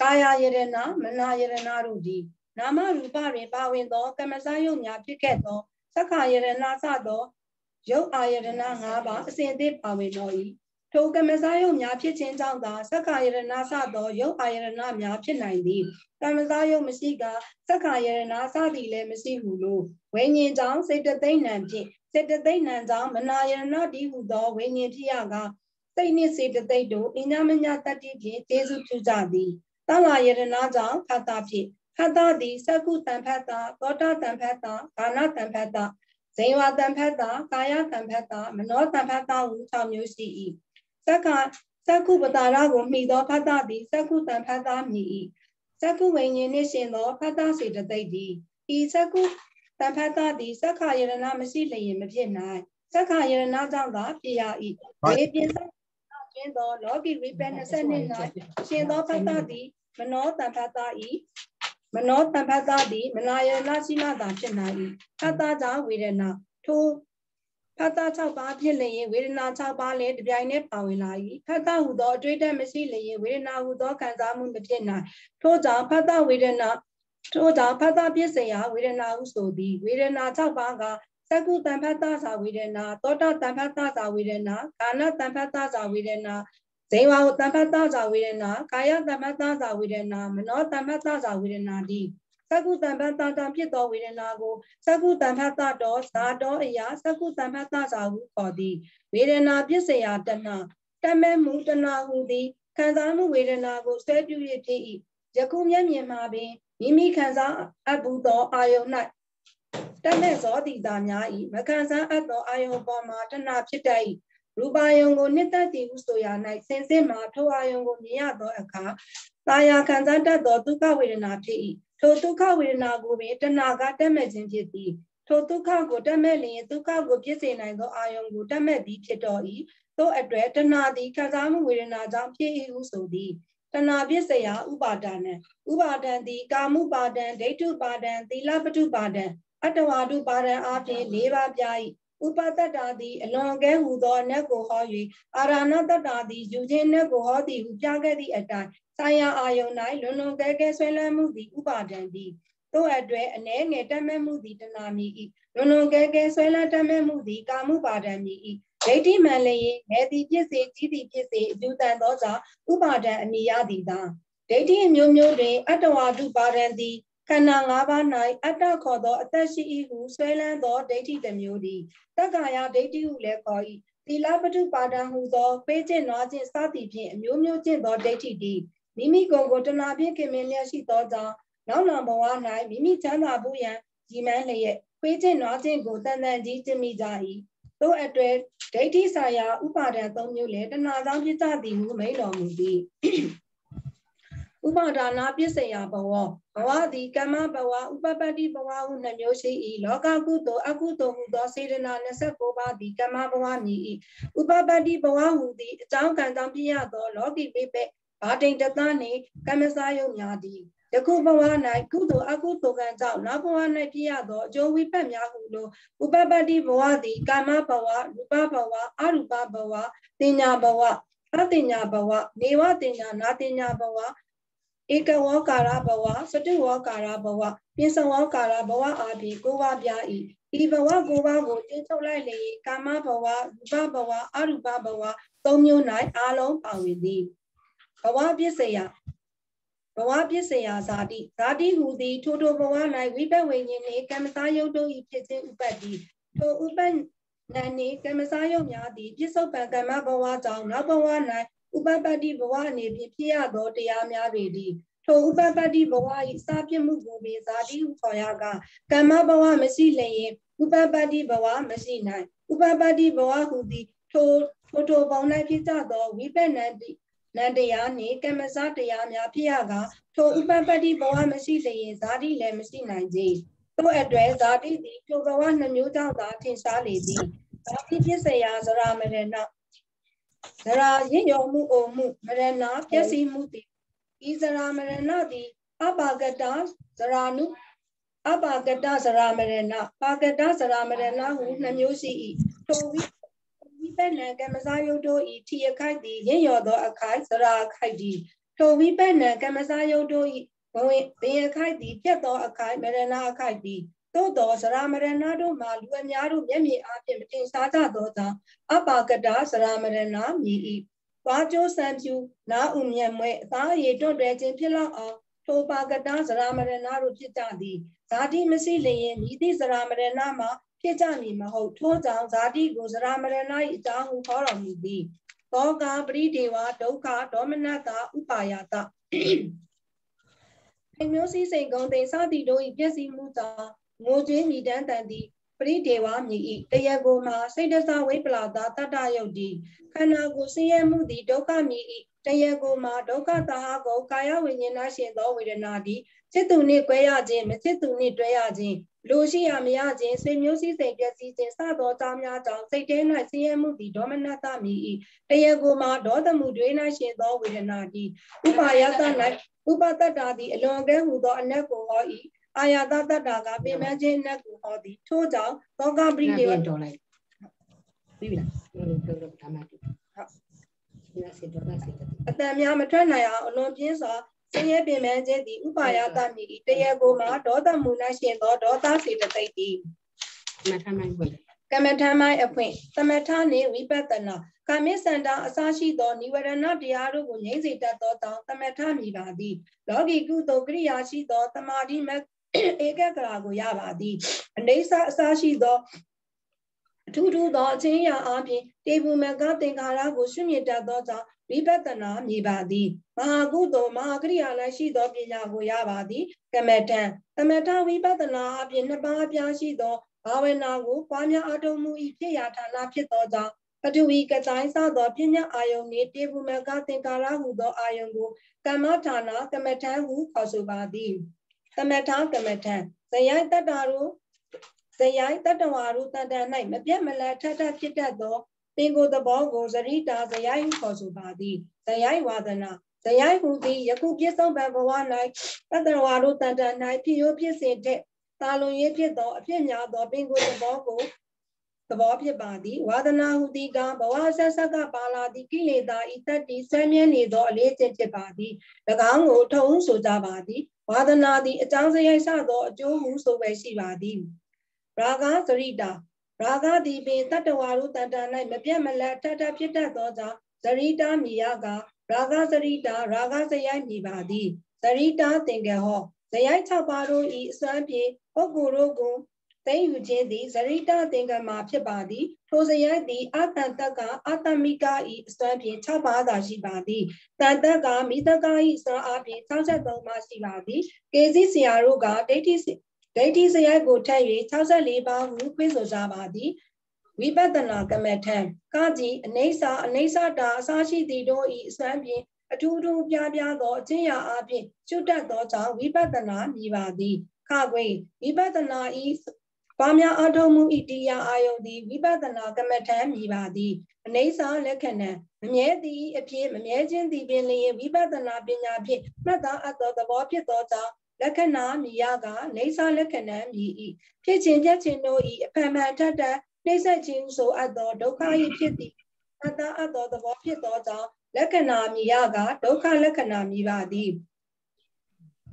ကာယယရဏမနာယရဏတို့သည်နာမရူပတွင်ပါဝင်သောကမ္မစယုတ်များဖြစ်ခဲ့သောသက္ခာယရဏစသောယုတ်အာယရဏ၅ပါးအစဉ်အသစ်ပါဝင်တော်၏ထိုကမစားယုတ်များဖြစ်ခြင်းကြောင့်သာသက္ကာယရဏစသောယုတ်အာယရဏများဖြစ်နိုင်သည်ကမစားယုတ်မရှိကသက္ကာယရဏစသည်လည်းမရှိဟုလို့ဝိညာဉ်ကြောင့်စေတသိက်နံဖြင့်စေတသိက်နံကြောင့်မနာယရဏတည်ဟုသောဝိညာဉ်ဖြစ်ရကစိတ်နှင့်စေတသိက်တို့အညာမညာတတ္တိဖြင့်ကျေစုပြုကြသည် တလာယရဏကြောင့်ဖတ်တာဖြင့်ဖတ်တာသည်သက္ကုတံဖတ်တာသောတာတံဖတ်တာကာနတံဖတ်တာဇေဝတံဖတ်တာကာယတံဖတ်တာမနောတံဖတ်တာဟု6မျိုးရှိ၏သက္ကသက္ကုပတာရကိုမှီသောဖတ်တာသည်သက္ကုတံဖတ်တာမြည်၏သက္ကုဝိညာဉ်နှင့်ရှင်သောဖတ်တာစေတသိက်သည်ဤသက္ကုတံဖတ်တာသည်သက္ခာယရဏမရှိလျင်မဖြစ်နိုင်သက္ခာယရဏကြောင့်သာဖြစ်ရ၏ဒီပြင်သကျွ င်းသောလောကီဝိပက်20နှစ်၌ရှင်သောဖတ်တာသည်မနောတံဖတ်တာ၏မနောတံဖတ်တာသည်မနာယရဏရှိမှသာဖြစ်နိုင်၏ဖတ်တာကြောင့်ဝေဒနာထိုဖတ်တာ6ပါးဖြစ်လျင်ဝေဒနာ6ပါးလည်းတပြိုင်တည်းပါဝင်လာ၏ဖတ်တာဟူသောအတွေ့အကြုံမရှိလျင်ဝေဒနာဟူသောခံစားမှုမဖြစ်နိုင်ထို့ကြောင့်ဖတ်တာဝေဒနာထို့ကြောင့်ဖတ်တာပြည့်စရာဝေဒနာဟုဆိုသည်ဝေဒနာ6ပါးက သက္ကုတံဖတ်တာသာဝေဒနာသောတာတံဖတ်တာသာဝေဒနာကာနတံဖတ်တာသာဝေဒနာဇေဝတံဖတ်တာသာဝေဒနာကာယတံဖတ်တာသာဝေဒနာမနောတံဖတ်တာသာဝေဒနာတိသက္ကုတံဖတ်တာတံဖြစ်သောဝေဒနာကိုသက္ကုတံဖတ်တာတော်ဇာတော်အရာသက္ကုတံဖတ်တာသာဟုခေါ်သည်ဝေဒနာပြစ္ဆရာတဏတမဲမှုတဏဟုသည်ခံစားမှုဝေဒနာကိုဆွဲပြု၍ဖြစ်၏ယခုမျက်မြင်မှာပင်မိမိခံစားအပ်ဘူးသောအာယုန်၌ တမဲ့ဇောတိတာများ၏မခံစားအပ်သောအာယုန်ပေါ်မှာတဏဖြစ်တတ်၏ရူပါယုံကိုနှစ်သက်တည်ဟုဆိုရာ၌စင်စစ်မှာထိုအာယုံကိုမြင်ရသောအခါတာယာခံစားတတ်သောဒုက္ခဝေဒနာဖြစ်၏ထိုဒုက္ခဝေဒနာကိုပင်တဏကတက်မဲ့ခြင်းဖြစ်သည်ထိုဒုက္ခကိုတက်မဲ့လျင်ဒုက္ခကိုပြည့်စေနိုင်သောအာယုံကိုတက်မဲ့သည်ဖြစ်တော်၏သို့အတွေ့တဏသည်ခံစားမှုဝေဒနာကြောင့်ဖြစ်၏ဟုဆိုသည်တဏပြစ္ဆယဥပါဒဏံဥပါဒံသည်ကာမှုပါဒံဒိဋ္ဌုပါဒံသီလပတုပါဒံ အတ္တဝါဒုပါဒံအပြင်၄ပါးပြ၏ဥပတ္တာသည်အလွန်ကဲဟူသောအနက်ကိုဟော၍အာရဏတ္တာသည်ယူခြင်းနက်ကိုဟောသည်ဟုပြခဲ့သည့်အတိုင်းဆိုင်ရာအာယုန်၌လွန်လွန်ကဲကဲဆွဲလန်းမှုသည်ဥပါဒံသည်တို့အတွေ့အ ਨੇ ငယ်တက်မဲ့မှုသည်တဏမီ၏လွန်လွန်ကဲကဲဆွဲလန်းတက်မဲ့မှုသည်ကာမှုပါဒံမီ၏ဒိဋ္ဌိမှန်လျင်ငယ်သည်ဖြစ်စေကြီးသည်ဖြစ်စေအကျူတန်သောကြောင့်ဥပါဒံအနိယသည်သာဒိဋ္ဌိမျိုးမျိုးတွင်အတ္တဝါဒုပါဒံသည် ခန္ဓာ၅ပါး၌အတ္တခေါ်သောအသက်ရှိ၏ဟုဆွဲလန်းသောဒိဋ္ဌိတစ်မျိုးသည်တက္ကာယဒိဋ္ဌိဟုလည်းခေါ်၏သီလပတုပါဒံဟူသောပေးခြင်းနွားခြင်းစသည်ဖြင့်အမျိုးမျိုးကျင့်သောဒိဋ္ဌိသည်မိမိကိုယ်ကိုတဏှာဖြင့်ခင်မင်လျက်ရှိသောကြောင့်နောက်နောင်ဘဝ၌မိမိချမ်းသာဖို့ရန်ရည်မှန်းလျက်ပေးခြင်းနွားခြင်းကိုတန်တန်ကြီးကျင့်မိကြ၏တို့အတွေ့ဒိဋ္ဌိဆာယဥပါဒံ၃မျိုးလည်းတဏှာကြောင့်ဖြစ်ကြသည်ဟုမိန့်တော်မူသည် ဥပါဒါနာပစ္စယဘဝဘဝသည်ကမ္မဘဝဥပပတ္တိဘဝဟုနှမျိုးရှိ၏လောကကုသိုလ်အကုသိုလ်ဟုသောစေတနာ29ပါးသည်ကမ္မဘဝမြည်၏ဥပပတ္တိဘဝဟုသည်အကြောင်းကံကြောင့်ပြရသောလောကီပိပေဘာတိန်တသနှင့်ကမ္မစာယုတ်များသည်ယခုဘဝ၌ကုသိုလ်အကုသိုလ်ကံကြောင့်နောက်ဘဝ၌ပြရသောအကျိုးဝိပတ်များဟုလိုဥပပတ္တိဘဝသည်ကာမဘဝရူပဘဝအရူပဘဝတင်ညာဘဝအတင်ညာဘဝနေဝတင်ညာနာတင်ညာဘဝ ဧကဝောကာရဘဝစတုဝောကာရဘဝပြင်းစဝောကာရဘဝအာဖြင့်ကိုးပါးပြ၏ဤဘဝကိုးပါးကိုတင်းချုပ်လိုက်လေကာမဘဝရူပဘဝအရူပဘဝသုံးမျိုး၌အာလုံးပါဝင်သည်ဘဝပစ္စယဘဝပစ္စယဇာတိဇာတိဟူသည်ထိုထိုဘဝ၌ဝိပဝိညာဉ်နှင့်ကမ္မစာယုတ်တို့၏ဖြစ်ခြင်းဥပတ်သည်ထိုဥပတ်နန္နေကမ္မစာယုတ်များသည်ပြစ္ဆုတ်ပံကမ္မဘဝကြောင့်နောက်ဘဝ၌ ဥပပတ္တိဘဝအနေဖြင့်ဖြစ်ရသောတရားများတွေသည်ထိုဥပပတ္တိဘဝ၏စာပြမှုကိုပင်ဇာတိဟုခေါ်ရကကမ္မဘဝမရှိလျင်ဥပပတ္တိဘဝမရှိနိုင်ဥပပတ္တိဘဝဟူသည်ထိုထိုထိုပေါင်း၌ဖြစ်ကြသောဝိပဿနာတိနန္တရားနှင့်ကမ္မစတရားများဖြစ်ရကထိုဥပပတ္တိဘဝမရှိလျင်ဇာတိလည်းမရှိနိုင်ကြ။ထို့အတွက်ဇာတိသည်ထိုဘဝနှမျိုးကြောင့်သာထင်ရှားလေသည်။ဇာတိဖြစ်စေရာဇရာမရဏ ဇရာရင့်ရောမှုအိုမှုမရဏပျက်စီးမှုသည်ဤဇရာမရဏသည်အပါကတဇရာနုအပါကတဇရာမရဏပါကတဇရာမရဏဟုနှမျိုးရှိ၏ထိုဝိဝိပဿနာကမ္မစာယုတ်တို့ဤထီအခိုက်သည်ရင့်ရောသောအခိုက်ဇရာအခိုက်သည်ထိုဝိပဿနာကမ္မစာယုတ်တို့ဤဘဝင်ဘင်အခိုက်သည်ပြတ်သောအခိုက်မရဏအခိုက်သည် သို့သောဇရာမရဏတို့မှာလူအများတို့မျက်မြင်အားဖြင့်မတင်စားကြသောကြောင့်အပါကတဇရာမရဏမြည်၏သွားကျိုးဆံပြူနာဥမြတ်မွဲအသားရည်တွန့်တွဲခြင်းဖြစ်လောက်အောင်ထိုပါကတဇရာမရဏတို့ဖြစ်ကြသည်ဇာတိမရှိလျင်ဤသည့်ဇရာမရဏမှာဖြစ်ကြမည်မဟုတ်ထို့ကြောင့်ဇာတိကိုဇရာမရဏ၏အကြောင်းကိုခေါ်တော်မူသည်သောကပရိဒေဝဒုက္ခဒေါမနတာဥပါယတအမျိုးစည်းစိန်ကုံသိစသည်တို့၏ပြည့်စည်မှုကြောင့် ငိုကြွေးမြည်တမ်းတန်သည်ပရိဒေဝမြည်ဤတရကိုမှာစိတ်တစဝိပလာတာတတ္တယုတ်ဒီခန္ဓာကိုယ်ဆင်းရဲမှုသည်ဒုက္ခမြည်ဤတရကိုမှာဒုက္ခတာဟကိုကာယဝိညာဏရှင်သောဝေဒနာသည်စိတ်သူနှင့်꿰ရခြင်းမစိတ်သူနှင့်တွဲရခြင်းလူရှိရမရခြင်းဆွေမျိုးစည်းစိမ်ပျက်စီးခြင်းစသောကြောင်းများကြောင့်စိတ်ထဲ၌ဆင်းရဲမှုသည်ဒေါမနတမြည်ဤတရကိုမှာဒေါသမှုတွေ၌ရှင်သောဝေဒနာသည်ဥပါယတ၌ဥပတတ္တာသည်အလွန်ကဲဟူသောအနက်ကိုဟော၏ အာယတတ္တာကပင်မခြင်းနဲ့ကိုဟောသည်ထို့ကြောင့်သောကပရိဒေဝတော်လိုက်ပြီးပြီလားပြောတော့ဓမ္မတိဟုတ်ရှင်းစေတော့စေအတန်များမထွက်နိုင်အောင်အလွန်ပြင်းစွာဆင်းရဲပင်မခြင်းသည်ဥပါယတမိတရကိုမှာဒေါသမူ၌ရှင်သောဒေါသစေတသိက်သည်မထမိုင်းပွင့်ကမ္မထမိုင်းအဖွင့်သမထနှင့်ဝိပဿနာကာမိစန္ဒအစရှိသောនិဝရဏတရားတို့ကိုငြိမ့်စေတတ်သောတောင်းသမထမိပါသည်လောကီကုသိုလ်ကရိယာရှိသောတမာတိမ ဧကကရာကိုရပါသည်အနေဆအစရှိသောအထူးထူးသောအချင်းရာအပြင်တေဘူးမကသင်္ခါရကိုရှုမြင်တတ်သောကြောင့်ဝိပဿနာမြည်ပါသည်မဟာကုသိုလ်မဟာကရိယာ၌ရှိသောပညာကိုရပါသည်ကမ္မထံသမထဝိပဿနာအပြင်နှစ်ပါးအပြားရှိသောဘာဝနာကိုပွားများအားထုတ်မှု၏ဖြစ်ရာဌာနဖြစ်သောကြောင့်ပထဝီကတိုင်းစသောပညာအာယုန်နှင့်တေဘူးမကသင်္ခါရဟုသောအာယုန်ကိုကမ္မဌာနကမ္မထံဟုခေါ်ဆိုပါသည်က မ္မထာကမ္မထံဇယိုက်တတ္တာတို့ဇယိုက်တတ္တဝါတို့တန်တန်၌မပြတ်မလတ်ထထဖြစ်တတ်သောပင်ကိုယ်သဘောကိုဇရိတာဇယိုက်ခေါ်ဆိုပါသည်ဇယိုက်ဝါဒနာဇယိုက်ဟူသည်ယခုပြစ္ဆုတ်ပံဘဝ၌တတ္တဝါတို့တန်တန်၌ဖြစ်ရိုးဖြစ်စဉ်တဲ့တာလွန်ရေးဖြစ်သောအဖြစ်များသောပင်ကိုယ်သဘောကိုသဘောဖြစ်ပါသည်ဝါဒနာဟုသည်ကဘဝဆက်ဆက်ကပါလာသည့်ကိလေသာဤတတ္တိဆွဲမြဲနေသောအလေးကျင့်ဖြစ်ပါသည်၎င်းကိုထုံးဆိုကြပါသည် ဝါဒနာသည်အကြောင်းစရိုက်ဆသောအကျိုးဟုဆိုပဲရှိပါသည်ရာဂသရိတာရာဂသည်ပင်တတ္တဝါတို့တန်တန်၌မပြတ်မလတ်ထထဖြစ်တတ်သောကြောင့်ဇရိတာမိယကရာဂသရိတာရာဂစရိုက်မိပါသည်ဇရိတာသင်္ကဟောဇယိုက်6ပါးတို့ဤအစွမ်းဖြင့်ပုဂ္ဂိုလ်တို့ကို သိယူခြင်းသည်ဇရိတသင်္ကမာဖြစ်ပါသည်ထိုဇယိုက်သည်အတန်တက္ကအတမိကဤအစွမ်းဖြင့်6ပါးသာရှိပါသည်တန်တက်ကမိတကဤအစွမ်းအပြင်63ပါးရှိပါသည်ကေစီဆရာတို့ကဒိဋ္ဌိဒိဋ္ဌိဇယိုက်ကိုထပ်၍64ပါးဟုခွင့်ဆိုကြပါသည်ဝိပဿနာကမ္မထံကကြည်အနေစာအနေစာတာအစာရှိသည်တို့ဤအစွမ်းဖြင့်အထူးထူးပြားပြားသောအချင်းရာအပြင်ကျွတ်တတ်သောကြောင့်ဝိပဿနာမြည်ပါသည်ခကွေဝိပဿနာဤ ပါများအထုံးမှုဤတရားအာယုန်သည်ဝိပဿနာကမ္မထံမြည်ပါသည်အနေစာလက္ခဏာမမြဲသည်အဖြစ်မမြဲခြင်းသည်ပင်လျင်ဝိပဿနာပညာဖြင့်မှတ်သားအပ်သောသဘောဖြစ်သောကြောင့်လက္ခဏာမြည်ရကနေစာလက္ခဏာမြည်၏ဖြစ်ခြင်းပြခြင်းတို့၏အဖန်ဖန်ထက်ထက်နှိမ့်ဆက်ခြင်းဆိုအပ်သောဒုက္ခ၏ဖြစ်သည်မှတ်သားအပ်သောသဘောဖြစ်သောကြောင့်လက္ခဏာမြည်ရကဒုက္ခလက္ခဏာမြည်ပါသည်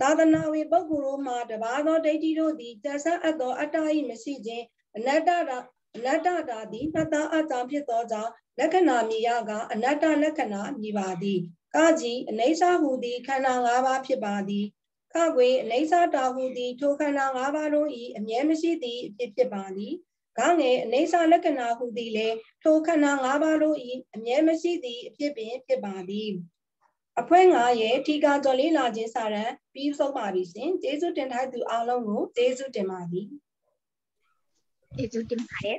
သာသနာဝေပုဂ္ဂိုလ်တို့မှာတပါးသောဒိဋ္ဌိတို့သည်တဆအပ်သောအတ္တ၏မရှိခြင်းအနတ္တတာအနတ္တတာသည်မှတ်သားအကြောင်းဖြစ်သောကြောင့်လက္ခဏာမြည်ရကအနတ္တလက္ခဏာမြည်ပါသည်ကာကြီးအနေစာဟူသည်ခန္ဓာ၅ပါးဖြစ်ပါသည်ခကွေအနေစာတာဟူသည်ထိုခန္ဓာ၅ပါးတို့၏အမြဲမရှိသည့်အဖြစ်ဖြစ်ပါသည်ကငယ်အနေစာလက္ခဏာဟူသည်လေထိုခန္ဓာ၅ပါးတို့၏အမြဲမရှိသည့်အဖြစ်ပင်ဖြစ်ပါသည် အဖွဲငါရဲ့ထီကာကြော်လေးလာခြင်းစာရန်ပြီးဆုံးပါပြီရှင်ကျေးဇူးတင်ထားသူအားလုံးကိုကျေးဇူးတင်ပါသည်ကျေးဇူးတင်ပါတယ်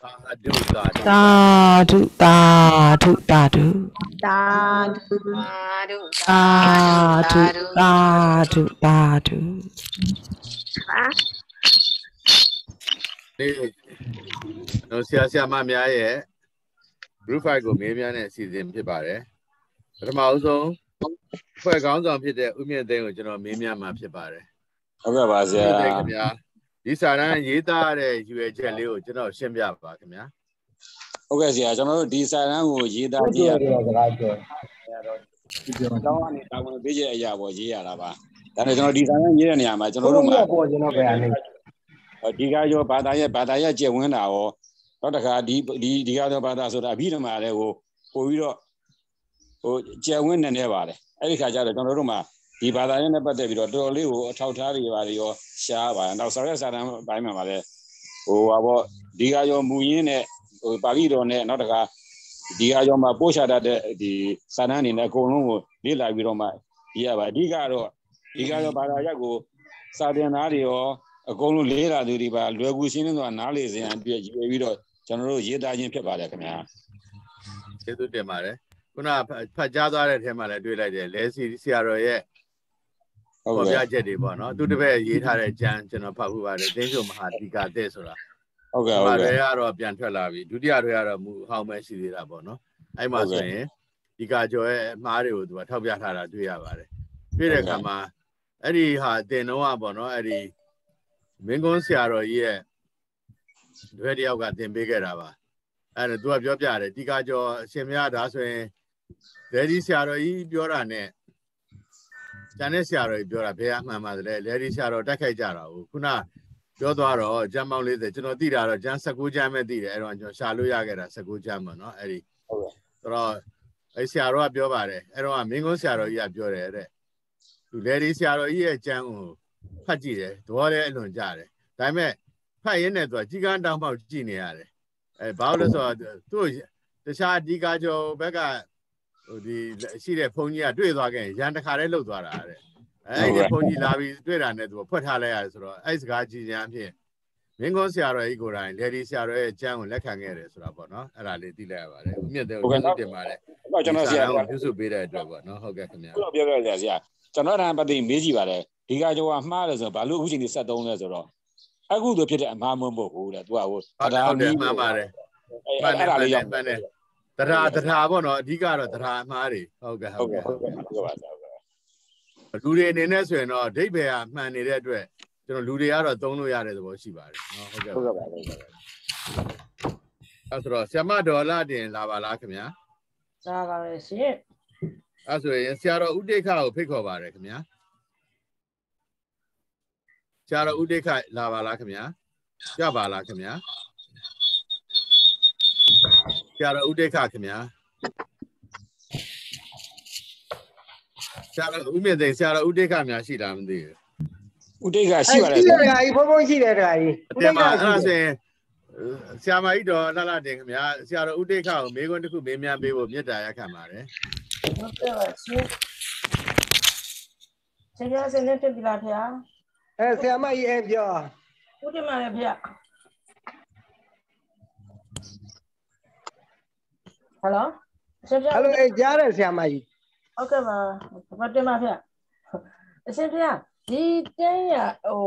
သာဓုသာဓုသာဓုသာဓုသာဓုသာဓုသာဓုသာဓုသာဓုသာဓုပါဒီတော့ဆရာဆရာမများရဲ့ group 5ကိုမေးမြန်းတဲ့အစီအစဉ်ဖြစ်ပါတယ် ပထမအဆုံးဖွဲ့ကောင်းဆောင်ဖြစ်တဲ့ဥမြင့်သိန်းကိုကျွန်တော်မေးမြန်းမှာဖြစ်ပါတယ်ဟုတ်ကဲ့ပါဆဥရာမြင့်သိန်းခင်ဗျာဒီစာတမ်းရေးသားတဲ့ရွယ်ချက်လေးကိုကျွန်တော်ရှင်းပြပါခင်ဗျာဟုတ်ကဲ့ဆရာကျွန်တော်တို့ဒီစာတမ်းကိုရေးသားကြည့်ရတော့စကားပြောတောင်းကနေတာဝန်ပေးချက်အရာပေါ်ရေးရတာပါဒါနဲ့ကျွန်တော်ဒီစာတမ်းရေးတဲ့နေရာမှာကျွန်တော်တို့မှာပေါ်ကျွန်တော်ပဲအနေဒီကရောဘာသာရဲ့ဘာသာရဲ့ကျင့်ဝင်တာရောနောက်တစ်ခါဒီဒီဒီကရောဘာသာဆိုတာအဘိဓမ္မာလည်းဟိုပို့ပြီးတော့ ဟိုကျင့်ဝင်နေနေပါတယ်အဲ့ဒီခါကျတော့ကျွန်တော်တို့မှာဒီဘာသာရေးနဲ့ပတ်သက်ပြီးတော့တော်တော်လေးကိုအထောက်ထားတွေပါရောရှားပါတယ်နောက်ဆောရက်စာတမ်းဘိုင်းမှာပါလဲဟိုဟာပေါ့ဒီကရောမူရင်းနဲ့ဟိုပါဠိတော်နဲ့နောက်တစ်ခါဒီကရောမှာပို့ချတတ်တဲ့ဒီစာတမ်းအနေနဲ့အကုန်လုံးကိုလေ့လာပြီးတော့မှရေးရပါအဓိကတော့ဒီကရောဘာသာရပ်ကိုစာတင်သားတွေရောအကုန်လုံးလေးလာသူတွေပါလွယ်ကူရှင်းလင်းစွာနားလေစေရန်အတွက်ရည်ပြီးတော့ကျွန်တော်တို့ရေးသားခြင်းဖြစ်ပါတယ်ခင်ဗျာကျေးဇူးတင်ပါတယ် ခုနဖတ်ကြားသွားတဲ့အထဲမှာလည်းတွေ့လိုက်တယ်လဲစီဆရာတော်ရဲ့ဟုတ်ပေါ်ကဲ့ပြချက်တွေပေါ့နော်သူတစ်ပည့်ရေးထားတဲ့ကျမ်းကျွန်တော်ဖတ်ဖို့ပါတယ်တင်းချုံမဟာဒီကာတဲ့ဆိုတာဟုတ်ကဲ့ပဟုတ်ထမကဲ့တွေကတော့ပြန်ထွက်လာပြီဒုတိယတွေကတော့မူဟောင်းပဲရှိသေးတာပေါ့နော်အဲ့မှာဟုတ်ကဲ့ဆိုရင်ဒီကာကျော်ရဲ့အမှားတွေကိုသူကထောက်ပြထားတာတွေ့ရပါတယ်တွေ့တဲ့အခါမှာအဲ့ဒီဟာတင်တော့ကပေါ့နော်အဲ့ဒီမင်းကုန်းဆရာတော်ကြီးရဲ့တပည့်တစ်ယောက်ကတင်ပေးခဲ့တာပါအဲ့ဒါသူကပြောပြတယ်ဒီကာကျော်အရှင်မြတ်ဒါဆိုရင် ဒဲဒီဆရာတော်ကြီးပြောတာနဲ့ကျန်တဲ့ဆရာတော်ကြီးပြောတာဘယ်အမှန်ပါလဲလဲဒီဆရာတော်တက်ခိုက်ကြတာဟုတ်ခုနပြောသွားတော့ကျမ်းပေါင်း40ကျွန်တော်သိတာတော့ကျမ်း19ကျမ်းပဲသိတယ်အဲ့တော့ကျွန်တော်ရှာလို့ရခဲ့တာ19ကျမ်းပေါ့နော်အဲ့ဒီဟုတ်ကဲ့ဆိုတော့အဲ့ဆရာတော်ကပြောပါတယ်အဲ့တော့မင်းကုန်းဆရာတော်ကြီးကပြောတယ်တဲ့သူလေဒီဆရာတော်ကြီးရဲ့ကျမ်းကိုဖတ်ကြည့်တယ်သဘောလည်းအလွန်ကြတယ်ဒါပေမဲ့ဖတ်ရင်းနဲ့သူကကြီးကန်းတောင်းပေါက်ကြည့်နေရတယ်အဲဘာလို့လဲဆိုတော့သူ့တခြားဒီကာကျော်ဘက်က ဟိုဒီရှိတဲ့ဘုန်းကြီးကတွေ့သွားခဲ့ရင်ရန်တစ်ခါတည်းလှုပ်သွားတာတဲ့အဲ့ဒီဘုန်းကြီးလာပြီးတွေ့တာနဲ့သူကဖွက်ထားလိုက်ရတယ်ဆိုတော့အဲ့စကားကြည်ညာအဖြစ်မင်းကုန်းဆရာတော်ကြီးကိုယ်တိုင်လေဒီဆရာတော်ရဲ့အကျမ်းကိုလက်ခံခဲ့တယ်ဆိုတာပေါ့နော်အဲ့ဒါလေးသိလိုက်ရပါတယ်ဦးမြင့်တဲ့ကိုကျေးဇူးတင်ပါတယ်တော့ကျွန်တော်ဆရာကိုပြုစုပေးတဲ့အတွက်ပေါ့နော်ဟုတ်ကဲ့ခင်ဗျာခုတော့ပြောခဲ့ဆရာဆရာကျွန်တော်ဒါပတ်သိမေးကြည့်ပါတယ်ဒီကကြောကမှားတယ်ဆိုတော့ဘာလို့အခုချိန်ကြီး73လဲဆိုတော့အခုတို့ဖြစ်တဲ့အမှားမဟုတ်ဘူးတဲ့သူကဟိုဟုတ်တယ်ဟုတ်တယ်မှန်ပါတယ်အဲ့မှန်တယ်အဲ့ဒါမှန်လေးတယ်ရောက်မှန်တယ် တရားတရားပေါ့နော်အဓိကတော့တရားအမှားတွေဟုတ်ကဲ့ဟုဟုတ်တ်ကဲ့ကဲ့ဟုတ်ကဲ့ဟုတ်ကဲ့ပါဆရာဟုတ်ကဲ့လူတွေအနေနဲ့ဆိုရင်တော့အဓိပ္ပာယ်ကမှန်နေတဲ့အတွက်ကျွန်တော်လူတွေကတော့သုံးလို့ရတဲ့သဘောရှိပါတယ်နော်ဟုတ်ကဲ့ဟုတ်ကဲ့ပါဟုတ်ကဲ့ပါအဲ့ဆိုတော့ဆ iam ဒေါ်လာတင်လာပါလားခင်ဗျာစားပါပဲရှင်အဲ့ဆိုရင်ဆရာတော်ဥဒိခကိုဖိတ်ခေါ်ပါတယ်ခင်ဗျာဆရာတော်ဥဒိခလာပါလားခင်ဗျာကြပါလားခင်ဗျာ ဆရာတော်ဥဒိခခင်ဗျာဆဆရာတော်ဦးမြင့်သိန်းဆရာတော်ဦးတိတ်ခများရှိတာမသိဘူးဥဒိတ်ကရှိပါတယ်ရှိဆတယ်ရာတခါကြီးဖုန်းဖုန်းရှိတယ်တခါကြီးအတင်မှာအဲ့ဒါဆိုရင်ဆရာမကြီးတော်လှလှတင်ခင်ဗျာဆရာတော်ဦးတိတ်ခကိုမေးခွန်းတစ်ခုမေးမြန်းပေးဖို့မေတ္တာရက်ခံပါတယ်ဟုတ်ကဲ့ပါရှင်ဆရာစနေတက်ပြီလားဖေ။အဲဆရာမကြီးအဲပြောဦးတင်ပါလေဖေ။ ဟယ်လိုဆရာဟယ်လိုအဲကြားတယ်ဆရာမကြီးဟုတ်ကဲ့ပါဘာတင်ပါဖေ။အရှင်ဖေဒီတန်းရဟို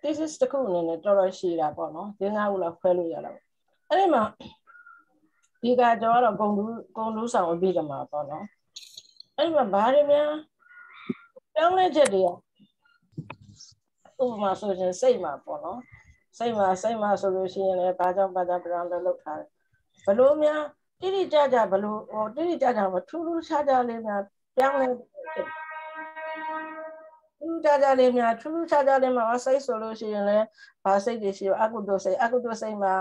thesis တစ်ခုအနေနဲ့တော်တော်ရှိတာပေါ့နော်။ဒီငါးခုလောက်ခွဲလို့ရတာပေါ့။အဲ့ဒီမှာဒီကကျော်ကတော့ဂုံလူဂုံလူဆောင်အပြီးတမှာပေါ့နော်။အဲ့ဒီမှာဘာတွေများတောင်းလဲချက်တွေကဥပမာဆိုရင်စိတ်မှာပေါ့နော်။စိတ်မှာစိတ်မှာဆိုလို့ရှိရင်လည်းဘာကြောင့်ဘာကြောင့်ပြောင်းလဲလုပ်ထားတယ်။ဘလို့များ တိတိကျကျဘလို့ဟိုတိတိကျကျမထူးထူးခြားခြားလေးများပြောင်းလဲထူးခြားခြားလေးများထူးထူးခြားခြားလေးမှာစိတ်ဆိုလို့ရှိရင်လည်းဘာစိတ်တွေရှိအကုသိုလ်စိတ်အကုသိုလ်စိတ်မှာ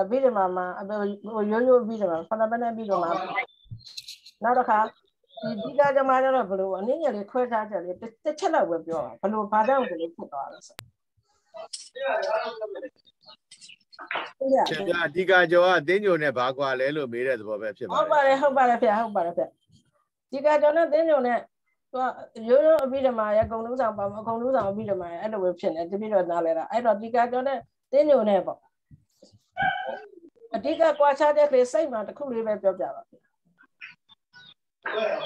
အဘိဓမ္မာမှာဟိုရိုးရိုးအဘိဓမ္မာဖဏပနဲ့အဘိဓမ္မာနောက်တစ်ခါဒီဒီကကြမှာတော့ဘလို့အနည်းငယ်လေးခွဲထားချက်လေးတစ်ချက်လောက်ပဲပြောတာဘလို့ဘာကြောင့်ဘလို့ဖြစ်သွားလဲဆို ရှင်ဗျာအဓိကကျော်ကတင်းညိုနဲ့ဘာကွာလဲလို့မေးတဲ့သဘောပဲဖြစ်ပါဟုတ်တပါတယ်ယ်ဟုတ်ပါတယ်ဖေဟုတ်ပါတယ်ဖေဒီကကြောင့်နဲ့တင်းကြုံနဲ့သူကရိုးရိုးအပြီးဓမ္မာရဲ့အကုန်လုံးဆောင်ပါမအကုန်လုံးဆောင်အပြီးဓမ္မာရဲ့အဲ့လိုပဲဖြစ်နေတပိတော့နားလဲတာအဲ့တော့ဒီကကြောင့်နဲ့တင်းကြုံနဲ့ပေါ့အဓိကကွာခြားတဲ့ကလေးစိတ်မှာတစ်ခုလေးပဲပြောပြပါဗျာဟယ်လိ